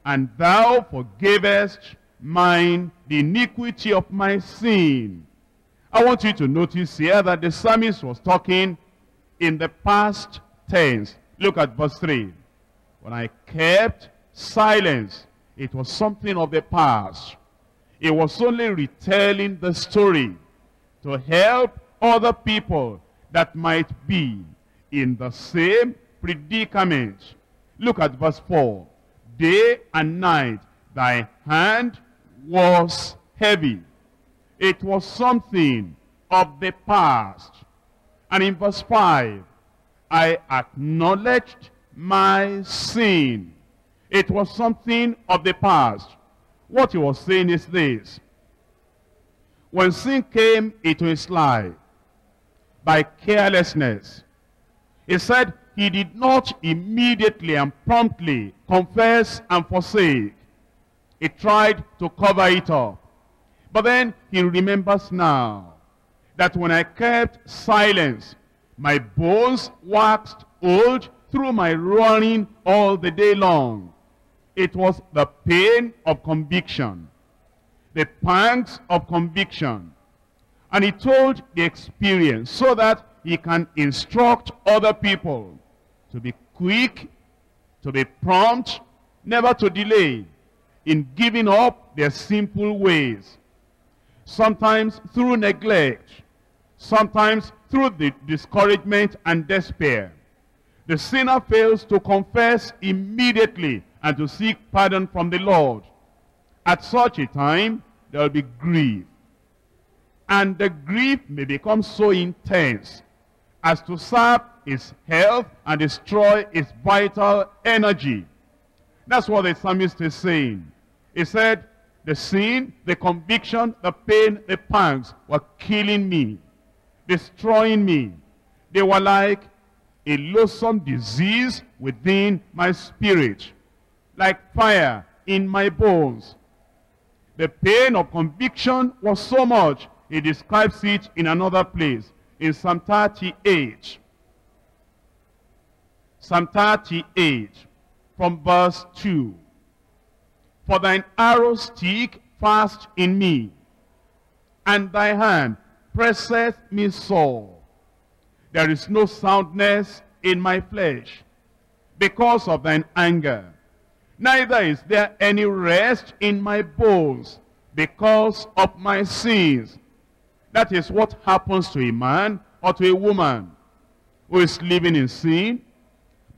and thou forgavest mine the iniquity of my sin. I want you to notice here that the psalmist was talking in the past tense. Look at verse 3. When I kept silence, it was something of the past. It was only retelling the story to help other people that might be in the same predicament. Look at verse 4. Day and night thy hand was heavy. It was something of the past. And in verse 5, I acknowledged my sin. It was something of the past. What he was saying is this. When sin came into his life by carelessness, he said he did not immediately and promptly confess and forsake. He tried to cover it up. But then he remembers now that when I kept silence, my bones waxed old through my running all the day long. It was the pain of conviction, the pangs of conviction. And he told the experience so that he can instruct other people to be quick, to be prompt, never to delay in giving up their simple ways. Sometimes through neglect, sometimes through the discouragement and despair. The sinner fails to confess immediately and to seek pardon from the Lord. At such a time, there will be grief. And the grief may become so intense as to sap his health and destroy his vital energy. That's what the psalmist is saying. He said, the sin, the conviction, the pain, the pangs were killing me, destroying me. They were like a loathsome disease within my spirit, like fire in my bones. The pain of conviction was so much, he describes it in another place, in Psalm 38. Psalm 38, from verse 2. For thine arrow stick fast in me, and thy hand presseth me sore. There is no soundness in my flesh because of thine anger. Neither is there any rest in my bones because of my sins. That is what happens to a man or to a woman who is living in sin.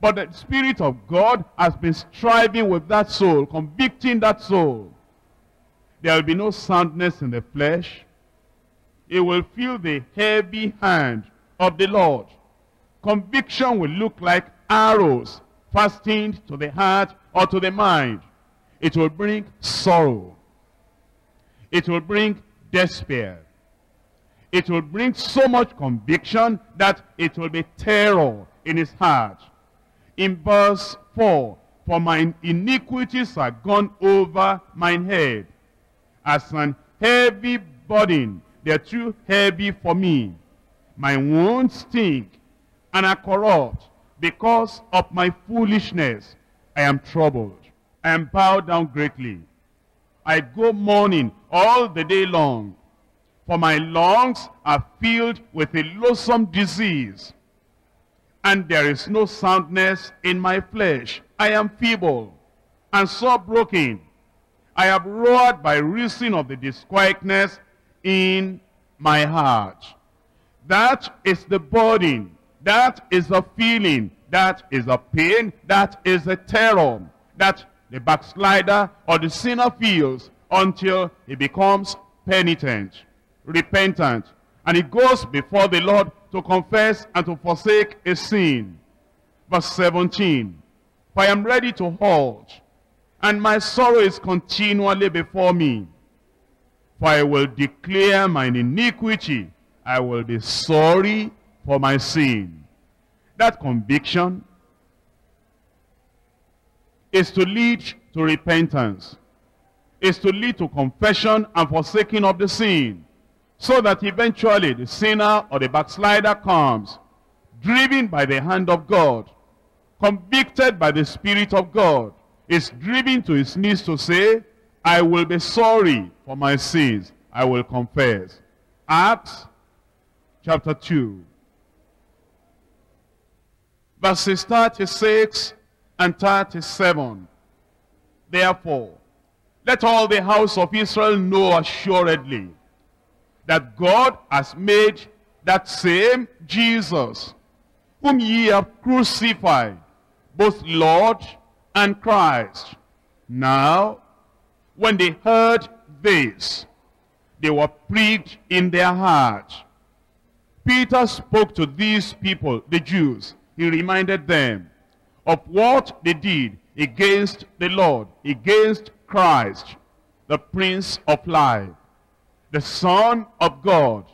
But the Spirit of God has been striving with that soul, convicting that soul. There will be no soundness in the flesh. It will feel the heavy hand of the Lord. Conviction will look like arrows fastened to the heart or to the mind. It will bring sorrow. It will bring despair. it will bring so much conviction that it will be terror in his heart. In verse 4, For mine iniquities are gone over mine head. As an heavy burden, they are too heavy for me. My wounds stink and are corrupt because of my foolishness. I am troubled. I am bowed down greatly. I go mourning all the day long, for my lungs are filled with a loathsome disease, and there is no soundness in my flesh. I am feeble and sore broken. I have roared by reason of the disquietness in my heart. That is the burden. That is the feeling. That is the pain. That is the terror that the backslider or the sinner feels until he becomes penitent, repentant, and he goes before the Lord to confess and to forsake a sin. Verse 17, For I am ready to halt, and my sorrow is continually before me. For I will declare mine iniquity, I will be sorry for my sin. That conviction is to lead to repentance, is to lead to confession and forsaking of the sin, so that eventually the sinner or the backslider comes, driven by the hand of God, convicted by the Spirit of God, is driven to his knees to say, I will be sorry for my sins. I will confess. Acts chapter 2. Verses 36 and 37. Therefore, let all the house of Israel know assuredly that God has made that same Jesus, whom ye have crucified, both Lord and Christ. Now, when they heard this, they were pricked in their heart. Peter spoke to these people, the Jews. He reminded them of what they did against the Lord, against Christ, the Prince of Life, the Son of God,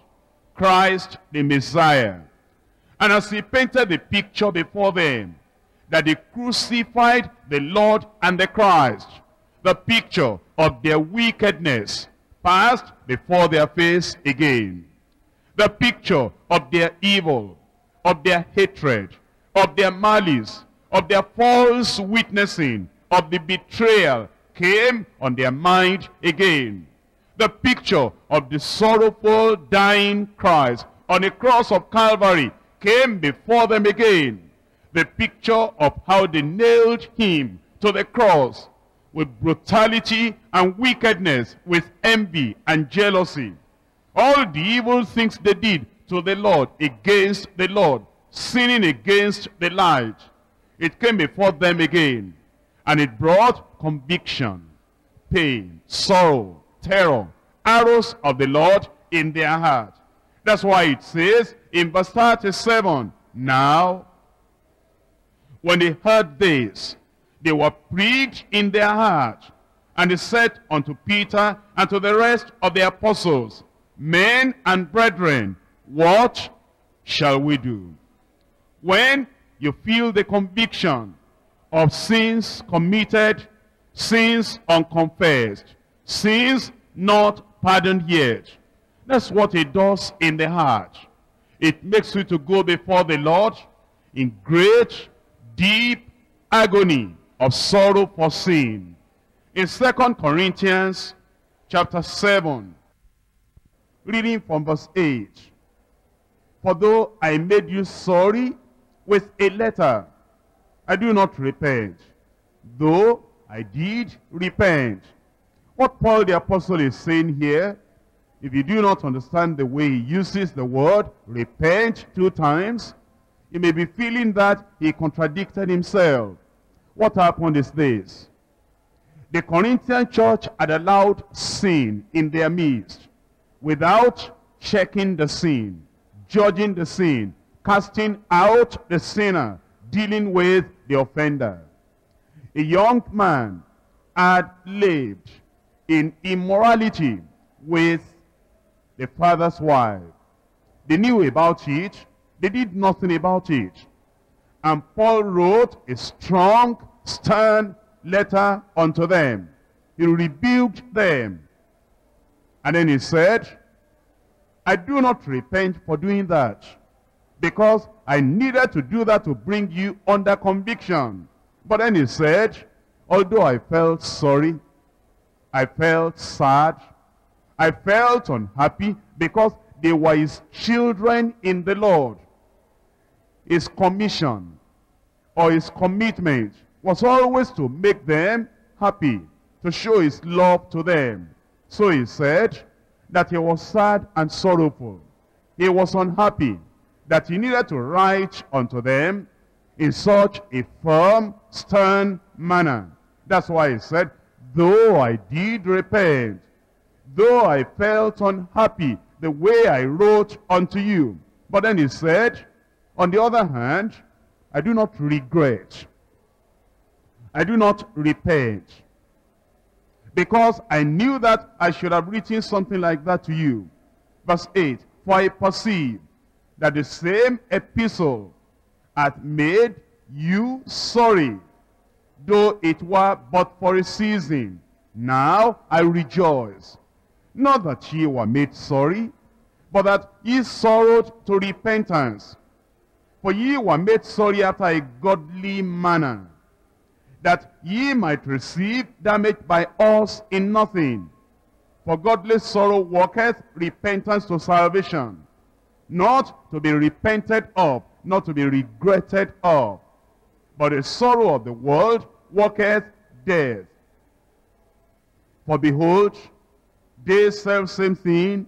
Christ the Messiah. And as he painted the picture before them, that they crucified the Lord and the Christ, the picture of their wickedness passed before their face again. The picture of their evil, of their hatred, of their malice, of their false witnessing, of the betrayal came on their mind again. The picture of the sorrowful dying Christ on the cross of Calvary came before them again. The picture of how they nailed him to the cross with brutality and wickedness, with envy and jealousy. All the evil things they did to the Lord, against the Lord, sinning against the light. It came before them again. And it brought conviction, pain, sorrow, terror, arrows of the Lord in their heart. That's why it says in verse 37, Now, when they heard this, they were pricked in their heart. And they said unto Peter and to the rest of the apostles, Men and brethren, what shall we do? When you feel the conviction of sins committed, sins unconfessed, sins not pardoned yet. That's what it does in the heart. It makes you to go before the Lord in great, deep agony of sorrow for sin. In 2 Corinthians chapter 7, reading from verse 8. For though I made you sorry with a letter, I do not repent. Though I did repent. What Paul the apostle is saying here, if you do not understand the way he uses the word repent two times, you may be feeling that he contradicted himself. What happened is this. The Corinthian church had allowed sin in their midst without checking the sin, judging the sin, casting out the sinner, dealing with the offender. A young man had lived in immorality with the father's wife. They knew about it. They did nothing about it. And Paul wrote a strong, stern letter unto them. He rebuked them. And then he said, I do not repent for doing that because I needed to do that to bring you under conviction. But then he said, although I felt sorry, I felt sad, I felt unhappy because they were his children in the Lord. His commission or his commitment was always to make them happy, to show his love to them. So he said that he was sad and sorrowful. He was unhappy that he needed to write unto them in such a firm, stern manner. That's why he said, though I did repent, though I felt unhappy the way I wrote unto you. But then he said, on the other hand, I do not regret. I do not repent. Because I knew that I should have written something like that to you. Verse 8, For I perceive that the same epistle hath made you sorry, though it were but for a season. Now I rejoice. Not that ye were made sorry, but that ye sorrowed to repentance. For ye were made sorry after a godly manner, that ye might receive damage by us in nothing. For godly sorrow worketh repentance to salvation, not to be repented of, not to be regretted of. But the sorrow of the world worketh death. For behold, this self same thing,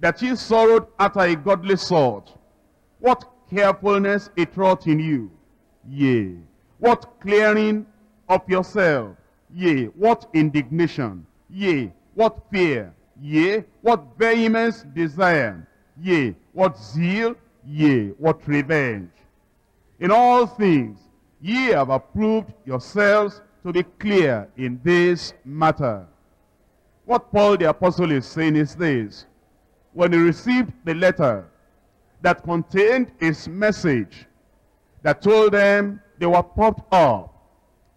that ye sorrowed after a godly sort. What carefulness it wrought in you. Yea, what clearing of yourself. Yea, what indignation. Yea, what fear. Yea, what vehemence desire. Yea, what zeal. Yea, what revenge. In all things, ye have approved yourselves to be clear in this matter. What Paul the apostle is saying is this. When he received the letter that contained his message, that told them they were popped up,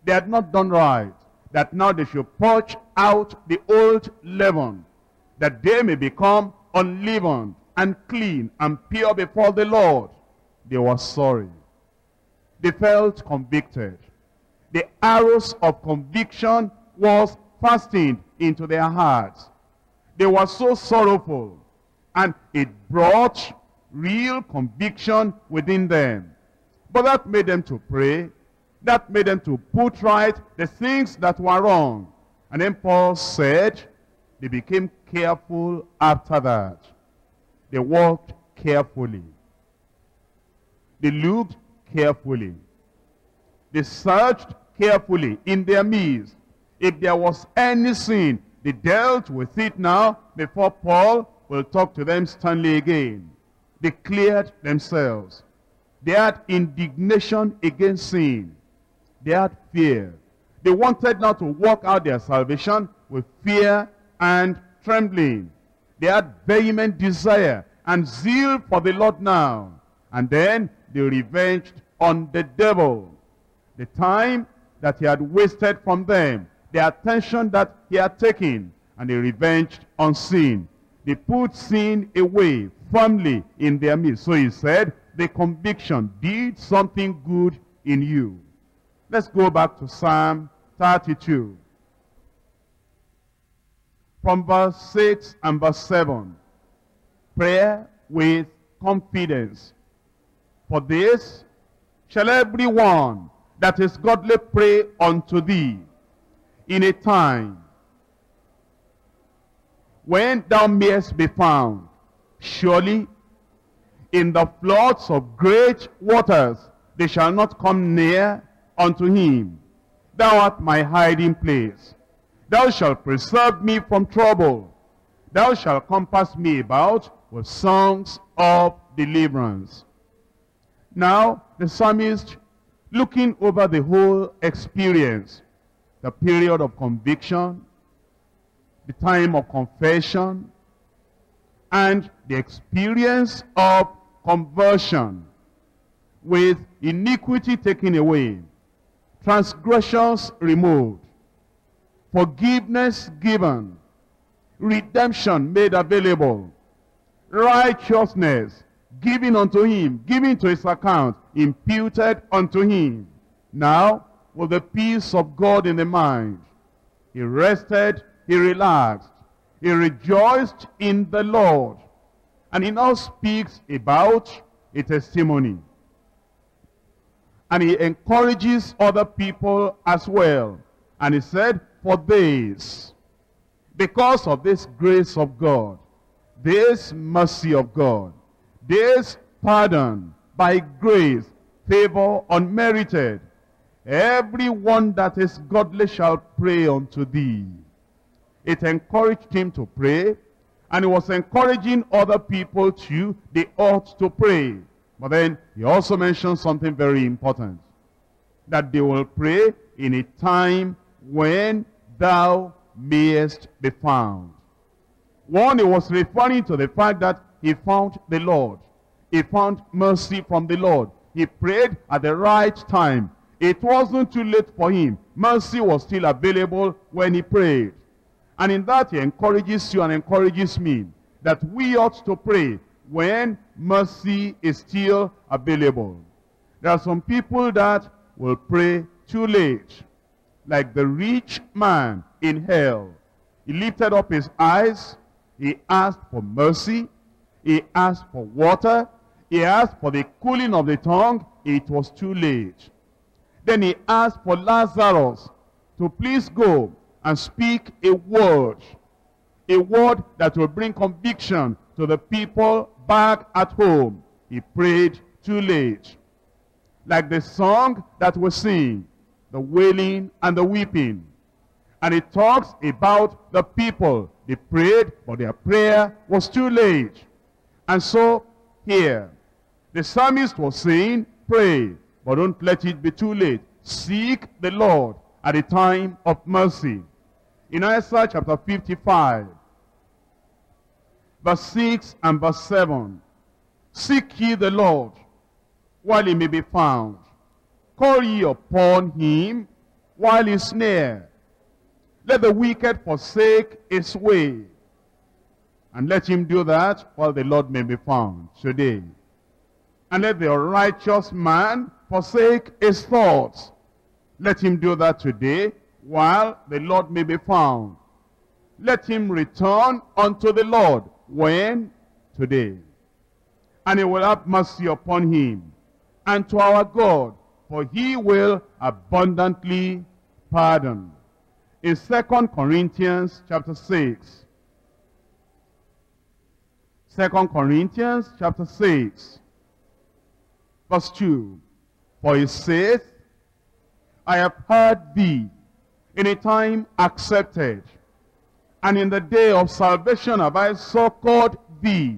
they had not done right, that now they should purge out the old leaven, that they may become unleavened and clean and pure before the Lord. They were sorry. They felt convicted. The arrows of conviction was fastened into their hearts. They were so sorrowful and it brought real conviction within them. But that made them to pray. That made them to put right the things that were wrong. And then Paul said, they became careful after that. They walked carefully. They looked carefully. They searched carefully in their midst. If there was any sin, they dealt with it now before Paul will talk to them sternly again. They cleared themselves. They had indignation against sin. They had fear. They wanted now to work out their salvation with fear and trembling. They had vehement desire and zeal for the Lord now. And then they revenged on the devil. The time that he had wasted from them, the attention that he had taken, and they revenged on sin. They put sin away firmly in their midst. So he said, the conviction did something good in you. Let's go back to Psalm 32. From verse 6 and verse 7. Prayer with confidence. For this shall every one that is godly pray unto thee in a time when thou mayest be found. Surely in the floods of great waters they shall not come near unto him. Thou art my hiding place. Thou shalt preserve me from trouble. Thou shalt compass me about with songs of deliverance. Now, the psalmist, looking over the whole experience, the period of conviction, the time of confession, and the experience of conversion with iniquity taken away, transgressions removed, forgiveness given, redemption made available, righteousness given unto him, given to his account, imputed unto him. Now, with the peace of God in the mind, he rested, he relaxed, he rejoiced in the Lord. And he now speaks about a testimony. And he encourages other people as well. And he said, for this, because of this grace of God, this mercy of God, this pardon by grace, favor unmerited, everyone that is godly shall pray unto thee. It encouraged him to pray, and he was encouraging other people to, they ought to pray. But then he also mentioned something very important, that they will pray in a time when thou mayest be found. One, he was referring to the fact that he found the Lord. He found mercy from the Lord. He prayed at the right time. It wasn't too late for him. Mercy was still available when he prayed. And in that he encourages you and encourages me that we ought to pray when mercy is still available. There are some people that will pray too late. Like the rich man in hell. He lifted up his eyes. He asked for mercy. He asked for water. He asked for the cooling of the tongue. It was too late. Then he asked for Lazarus to please go and speak a word. A word that will bring conviction to the people back at home. He prayed too late. Like the song that we sing, the wailing and the weeping. And it talks about the people. They prayed, but their prayer was too late. And so, here, the psalmist was saying, pray, but don't let it be too late. Seek the Lord at a time of mercy. In Isaiah chapter 55, verse 6 and verse 7, Seek ye the Lord while he may be found. Call ye upon him while he is near. Let the wicked forsake his way. And let him do that while the Lord may be found today. And let the righteous man forsake his thoughts. Let him do that today while the Lord may be found. Let him return unto the Lord when? Today. And he will have mercy upon him and to our God, for he will abundantly pardon. In 2 Corinthians chapter 6, 2 Corinthians chapter 6, verse 2, For he saith, I have heard thee in a time accepted, and in the day of salvation have I succored thee.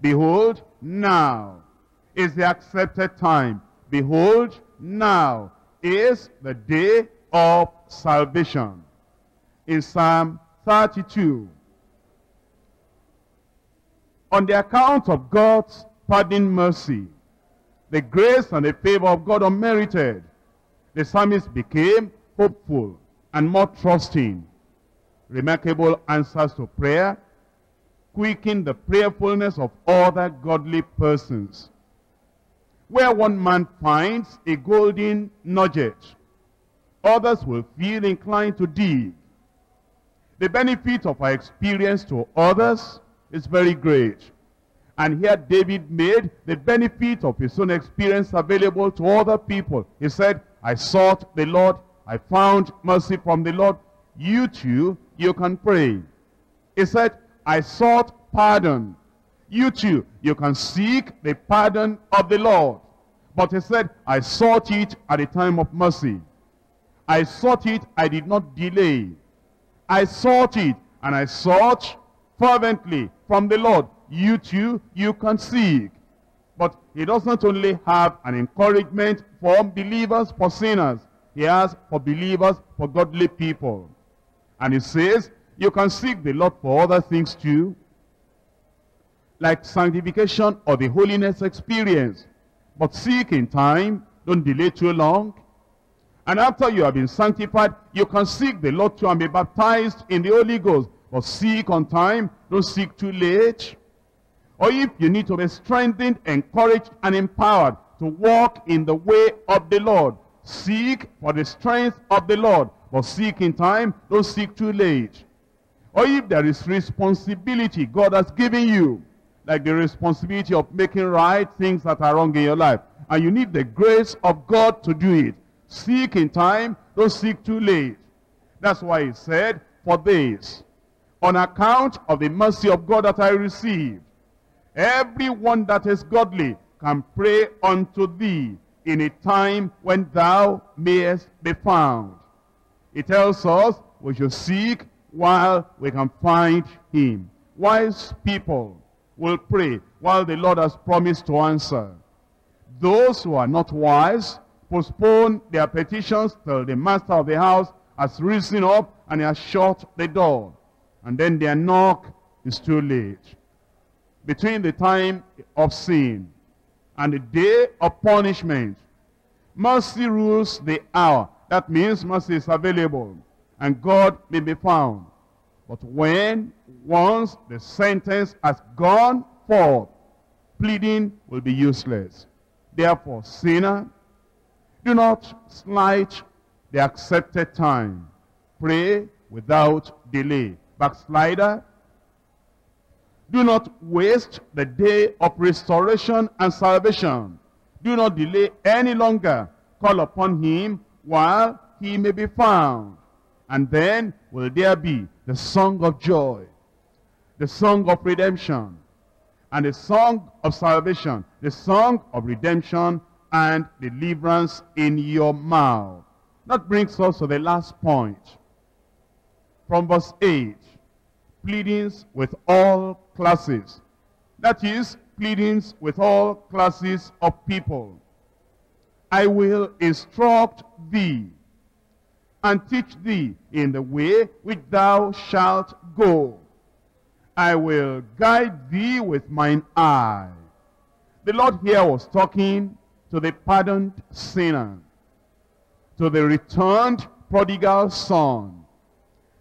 Behold, now is the accepted time. Behold, now is the day of salvation. In Psalm 32, on the account of God's pardoning mercy, the grace and the favor of God unmerited, the psalmist became hopeful and more trusting. Remarkable answers to prayer, quicken the prayerfulness of other godly persons. Where one man finds a golden nugget, others will feel inclined to dig. The benefit of our experience to others is very great. And here David made the benefit of his own experience available to other people. He said, I sought the Lord, I found mercy from the Lord. You too, you can pray. He said, I sought pardon. You too, you can seek the pardon of the Lord. But he said, I sought it at a time of mercy. I sought it, I did not delay. I sought it, and I sought fervently from the Lord. You too, you can seek. But he does not only have an encouragement for unbelievers, for sinners. He has for believers, for godly people. And he says, you can seek the Lord for other things too. like sanctification or the holiness experience. But seek in time, don't delay too long. And after you have been sanctified, you can seek the Lord too and be baptized in the Holy Ghost. But seek on time, don't seek too late. Or if you need to be strengthened, encouraged, and empowered to walk in the way of the Lord, seek for the strength of the Lord. But seek in time, don't seek too late. Or if there is responsibility God has given you, like the responsibility of making right things that are wrong in your life, and you need the grace of God to do it, seek in time, don't seek too late. That's why he said, for this, on account of the mercy of God that I received, everyone that is godly can pray unto thee in a time when thou mayest be found. It tells us we should seek while we can find him. Wise people will pray while the Lord has promised to answer. Those who are not wise postpone their petitions till the master of the house has risen up and has shut the door. And then their knock is too late. Between the time of sin and the day of punishment, mercy rules the hour. That means mercy is available and God may be found. But when once the sentence has gone forth, pleading will be useless. Therefore, sinner, do not slight the accepted time. Pray without delay. Backslider, do not waste the day of restoration and salvation. Do not delay any longer. Call upon him while he may be found. And then will there be the song of joy, the song of redemption, and the song of salvation, the song of redemption and deliverance in your mouth. That brings us to the last point. From verse 8, pleadings with all classes. That is, pleadings with all classes of people. I will instruct thee and teach thee in the way which thou shalt go. I will guide thee with mine eye. The Lord here was talking to the pardoned sinner, to the returned prodigal son,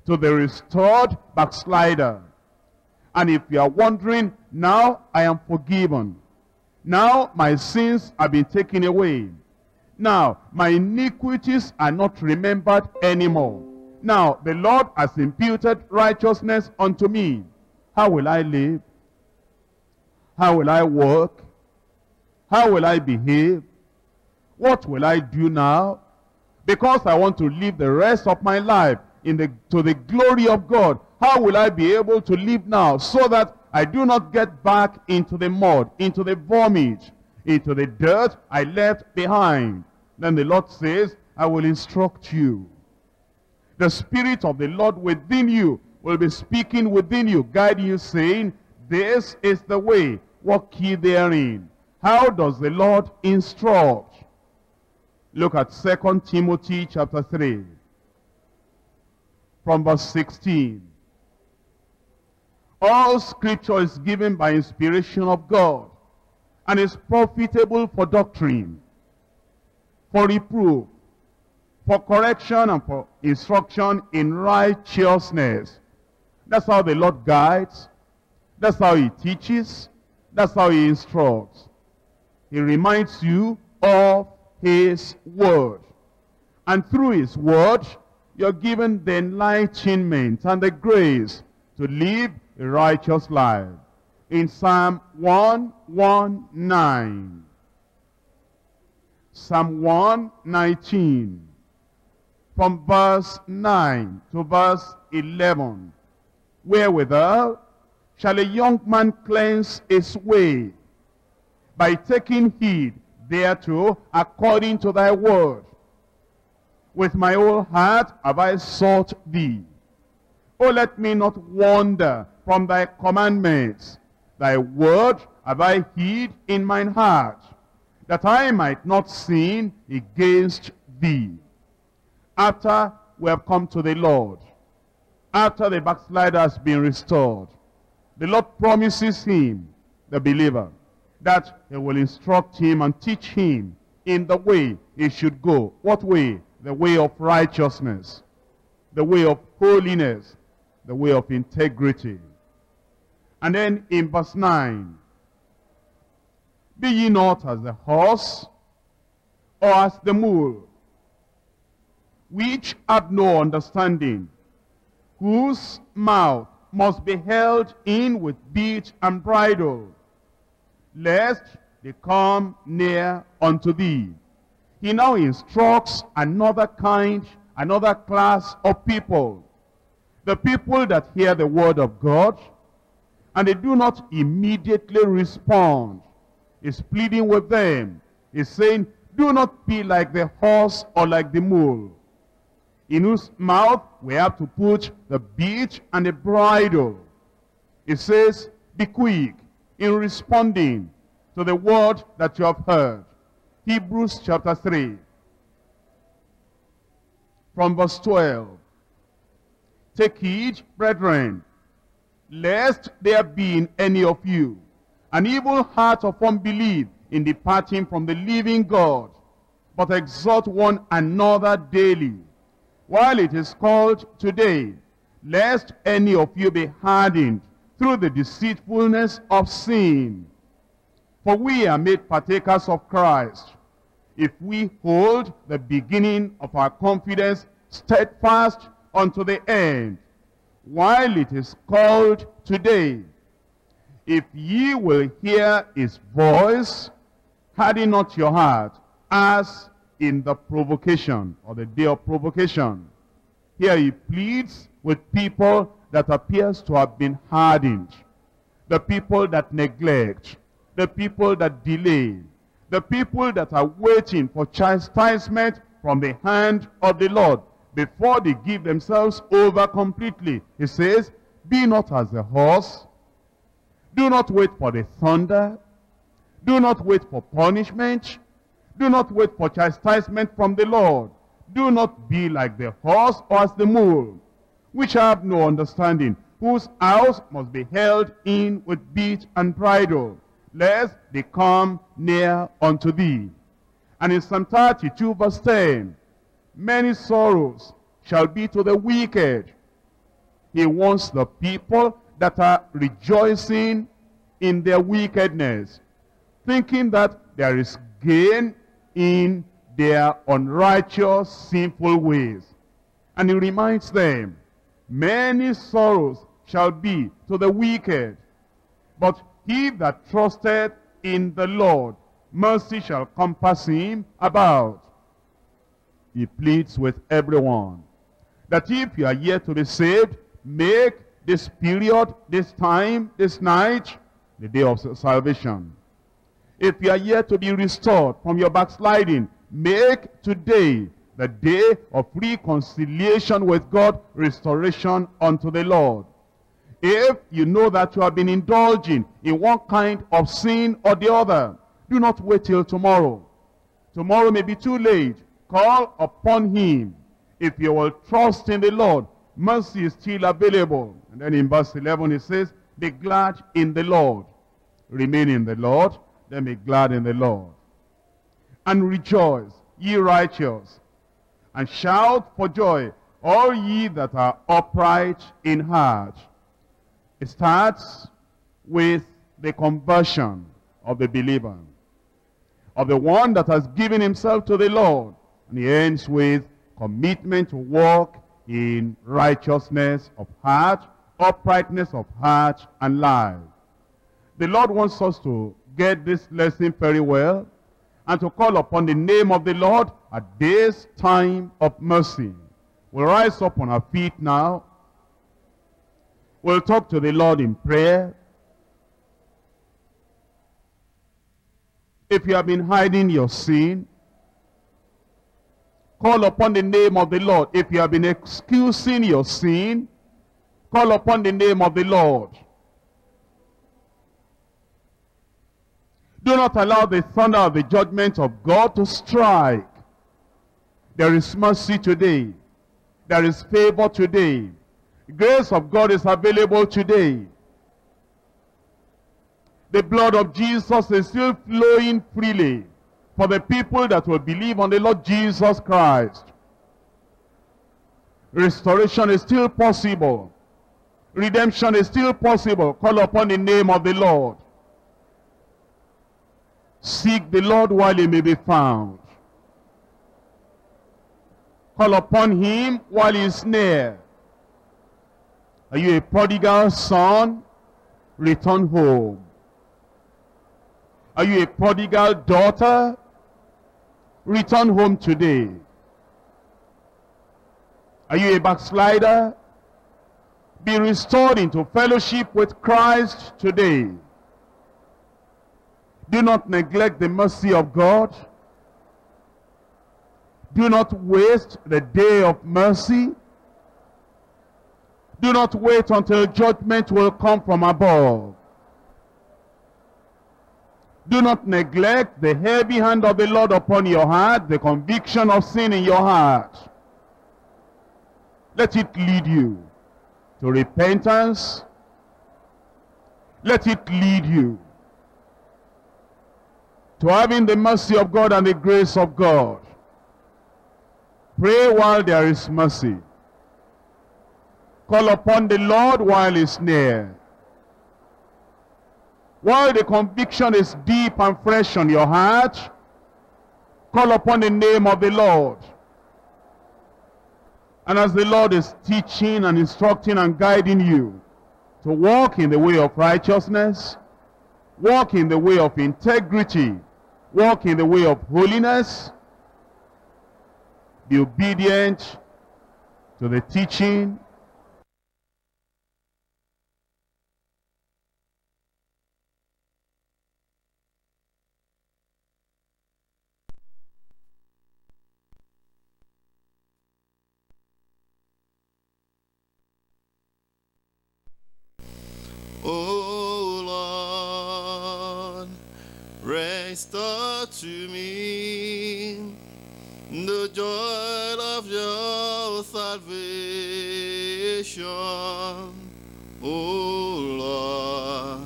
to the restored backslider. And if you are wondering, now I am forgiven. Now my sins have been taken away. Now, my iniquities are not remembered anymore. Now, the Lord has imputed righteousness unto me. How will I live? How will I work? How will I behave? What will I do now? Because I want to live the rest of my life in the, to the glory of God. How will I be able to live now so that I do not get back into the mud, into the vomit, into the dirt I left behind. Then the Lord says, I will instruct you. The Spirit of the Lord within you will be speaking within you, guiding you, saying, this is the way, walk ye therein. How does the Lord instruct? Look at 2 Timothy chapter 3, from verse 16. All scripture is given by inspiration of God and is profitable for doctrine, for reproof, for correction and for instruction in righteousness. That's how the Lord guides. That's how he teaches. That's how he instructs. He reminds you of his word. And through his word, you're given the enlightenment and the grace to live a righteous life. In Psalm 119, Psalm 119, from verse 9 to verse 11, wherewithal shall a young man cleanse his way by taking heed thereto according to thy word. With my whole heart have I sought thee. Oh, let me not wander from thy commandments. Thy word have I hid in mine heart, that I might not sin against thee. After we have come to the Lord, after the backslider has been restored, the Lord promises him the believer, that he will instruct him and teach him in the way he should go. What way? The way of righteousness, the way of holiness, the way of integrity. And then in verse 9, Be ye not as the horse, or as the mule, which have no understanding, whose mouth must be held in with bit and bridle, lest they come near unto thee. He now instructs another kind, another class of people. The people that hear the word of God, and they do not immediately respond. He's pleading with them. He's saying, do not be like the horse or like the mule, in whose mouth we have to put the bit and the bridle. It says, be quick in responding to the word that you have heard. Hebrews chapter 3, from verse 12. Take heed, brethren, lest there be in any of you an evil heart of unbelief in departing from the living God, but exhort one another daily, while it is called today, lest any of you be hardened through the deceitfulness of sin. For we are made partakers of Christ, if we hold the beginning of our confidence steadfast unto the end, while it is called today. If ye will hear his voice, harden not your heart, as in the provocation, or the day of provocation. Here he pleads with people that appears to have been hardened. The people that neglect. The people that delay. The people that are waiting for chastisement from the hand of the Lord before they give themselves over completely. He says, be not as the horse. Do not wait for the thunder. Do not wait for punishment. Do not wait for chastisement from the Lord. Do not be like the horse or as the mule, which have no understanding, whose house must be held in with bit and bridle, lest they come near unto thee. And in Psalm 32 verse 10, many sorrows shall be to the wicked. He wants the people that are rejoicing in their wickedness, thinking that there is gain in their unrighteous, sinful ways. And he reminds them, many sorrows shall be to the wicked, but he that trusted in the Lord, mercy shall compass him about. He pleads with everyone that if you are yet to be saved, make this period, this time, this night, the day of salvation. If you are yet to be restored from your backsliding, make today the day of reconciliation with God, restoration unto the Lord. If you know that you have been indulging in one kind of sin or the other, do not wait till tomorrow. Tomorrow may be too late. Call upon him. If you will trust in the Lord, mercy is still available. And then in verse 11 it says, Be glad in the Lord. Remain in the Lord, then be glad in the Lord. And rejoice, ye righteous, and shout for joy, all ye that are upright in heart. It starts with the conversion of the believer, of the one that has given himself to the Lord. And he ends with commitment to walk in righteousness of heart, uprightness of heart and life. The Lord wants us to get this lesson very well and to call upon the name of the Lord at this time of mercy. We'll rise up on our feet now. We'll talk to the Lord in prayer. If you have been hiding your sin, call upon the name of the Lord. If you have been excusing your sin, call upon the name of the Lord. Do not allow the thunder of the judgment of God to strike. There is mercy today. There is favor today. Grace of God is available today. The blood of Jesus is still flowing freely for the people that will believe on the Lord Jesus Christ. Restoration is still possible. Redemption is still possible. Call upon the name of the Lord. Seek the Lord while he may be found. Call upon him while he is near. Are you a prodigal son? Return home. Are you a prodigal daughter? Return home today. Are you a backslider? Be restored into fellowship with Christ today. Do not neglect the mercy of God. Do not waste the day of mercy. Do not wait until judgment will come from above. Do not neglect the heavy hand of the Lord upon your heart, the conviction of sin in your heart. Let it lead you to repentance. Let it lead you to having the mercy of God and the grace of God. Pray while there is mercy. Call upon the Lord while he's near. While the conviction is deep and fresh on your heart, call upon the name of the Lord. And as the Lord is teaching and instructing and guiding you to walk in the way of righteousness, walk in the way of integrity, walk in the way of holiness, be obedient to the teaching O Lord, restore to me the joy of your salvation. O Lord,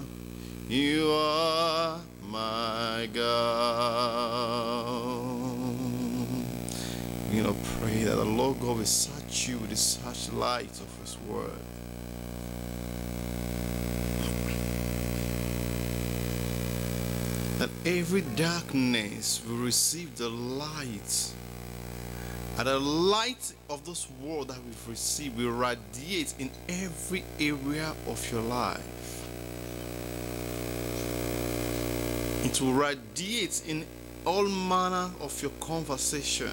you are my God. You know, pray that the Lord God will search you with the searchlight of His Word. Every darkness will receive the light. And the light of this world that we've received will radiate in every area of your life. It will radiate in all manner of your conversation.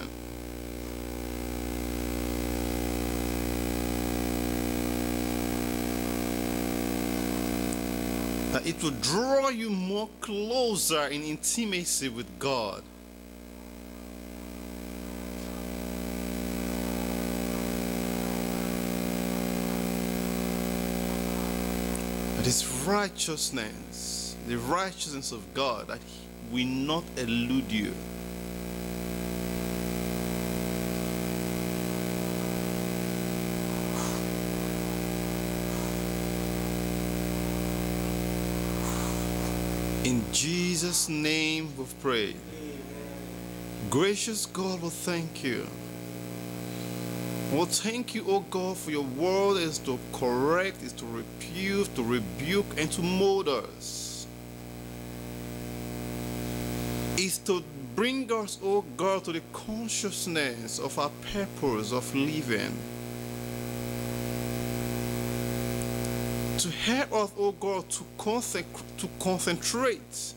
It will draw you more closer in intimacy with God. That His righteousness, the righteousness of God, that will not elude you. In Jesus' name we've prayed. Gracious God, we thank you. Well, thank you, oh God, for your word is to correct, is to rebuke, to rebuke, and to mold us. Is to bring us, oh God, to the consciousness of our purpose of living. To help us, oh God, to, concentrate, to concentrate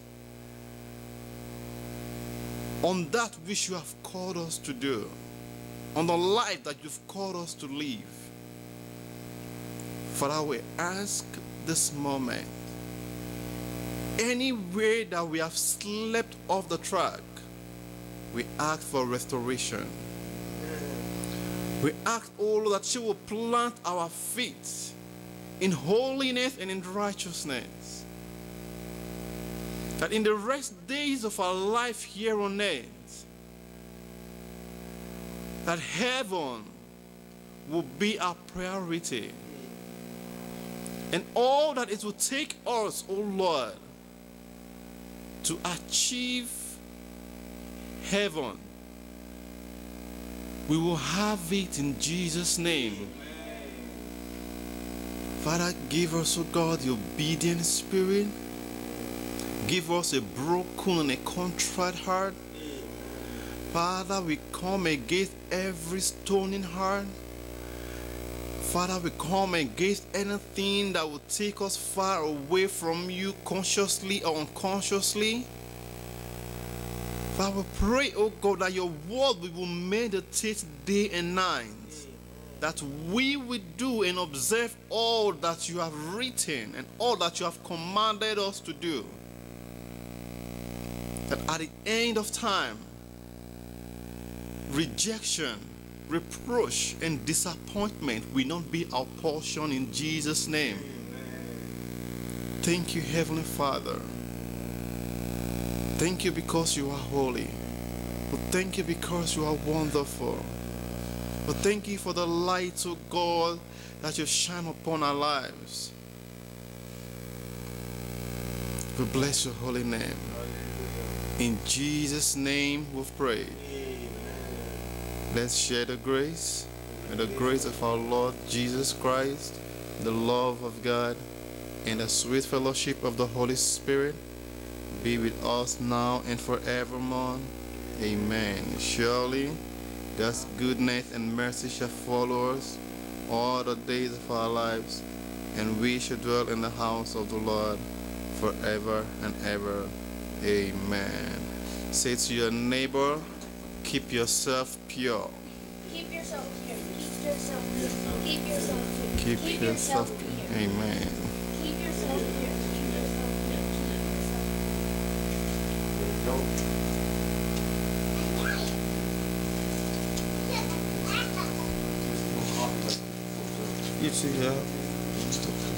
on that which you have called us to do, on the life that you've called us to live. Father, we ask this moment, any way that we have slipped off the track, we ask for restoration. We ask, oh Lord, that you will plant our feet in holiness and in righteousness. That in the rest days of our life here on earth, that heaven will be our priority. And all that it will take us, oh Lord, to achieve heaven. We will have it in Jesus' name. Father, give us, O God, the obedient spirit. Give us a broken and a contrite heart. Father, we come against every stoning heart. Father, we come against anything that will take us far away from you consciously or unconsciously. Father, we pray, oh God, that your word we will meditate day and night. That we will do and observe all that you have written and all that you have commanded us to do. That at the end of time, rejection, reproach, and disappointment will not be our portion in Jesus' name. Thank you, Heavenly Father. Thank you because you are holy. But thank you because you are wonderful. But thank you for the light, of God, that you shine upon our lives. We bless your holy name. In Jesus' name we pray. Let's share the grace and the grace of our Lord Jesus Christ, the love of God, and the sweet fellowship of the Holy Spirit be with us now and forevermore. Amen. Surely God's goodness and mercy shall follow us all the days of our lives, and we shall dwell in the house of the Lord forever and ever. Amen. Say to your neighbor, keep yourself pure. Keep yourself pure. Keep yourself pure. Keep yourself pure. Keep yourself pure. Amen. Keep yourself pure. Keep yourself pure. Keep yourself You too, yeah.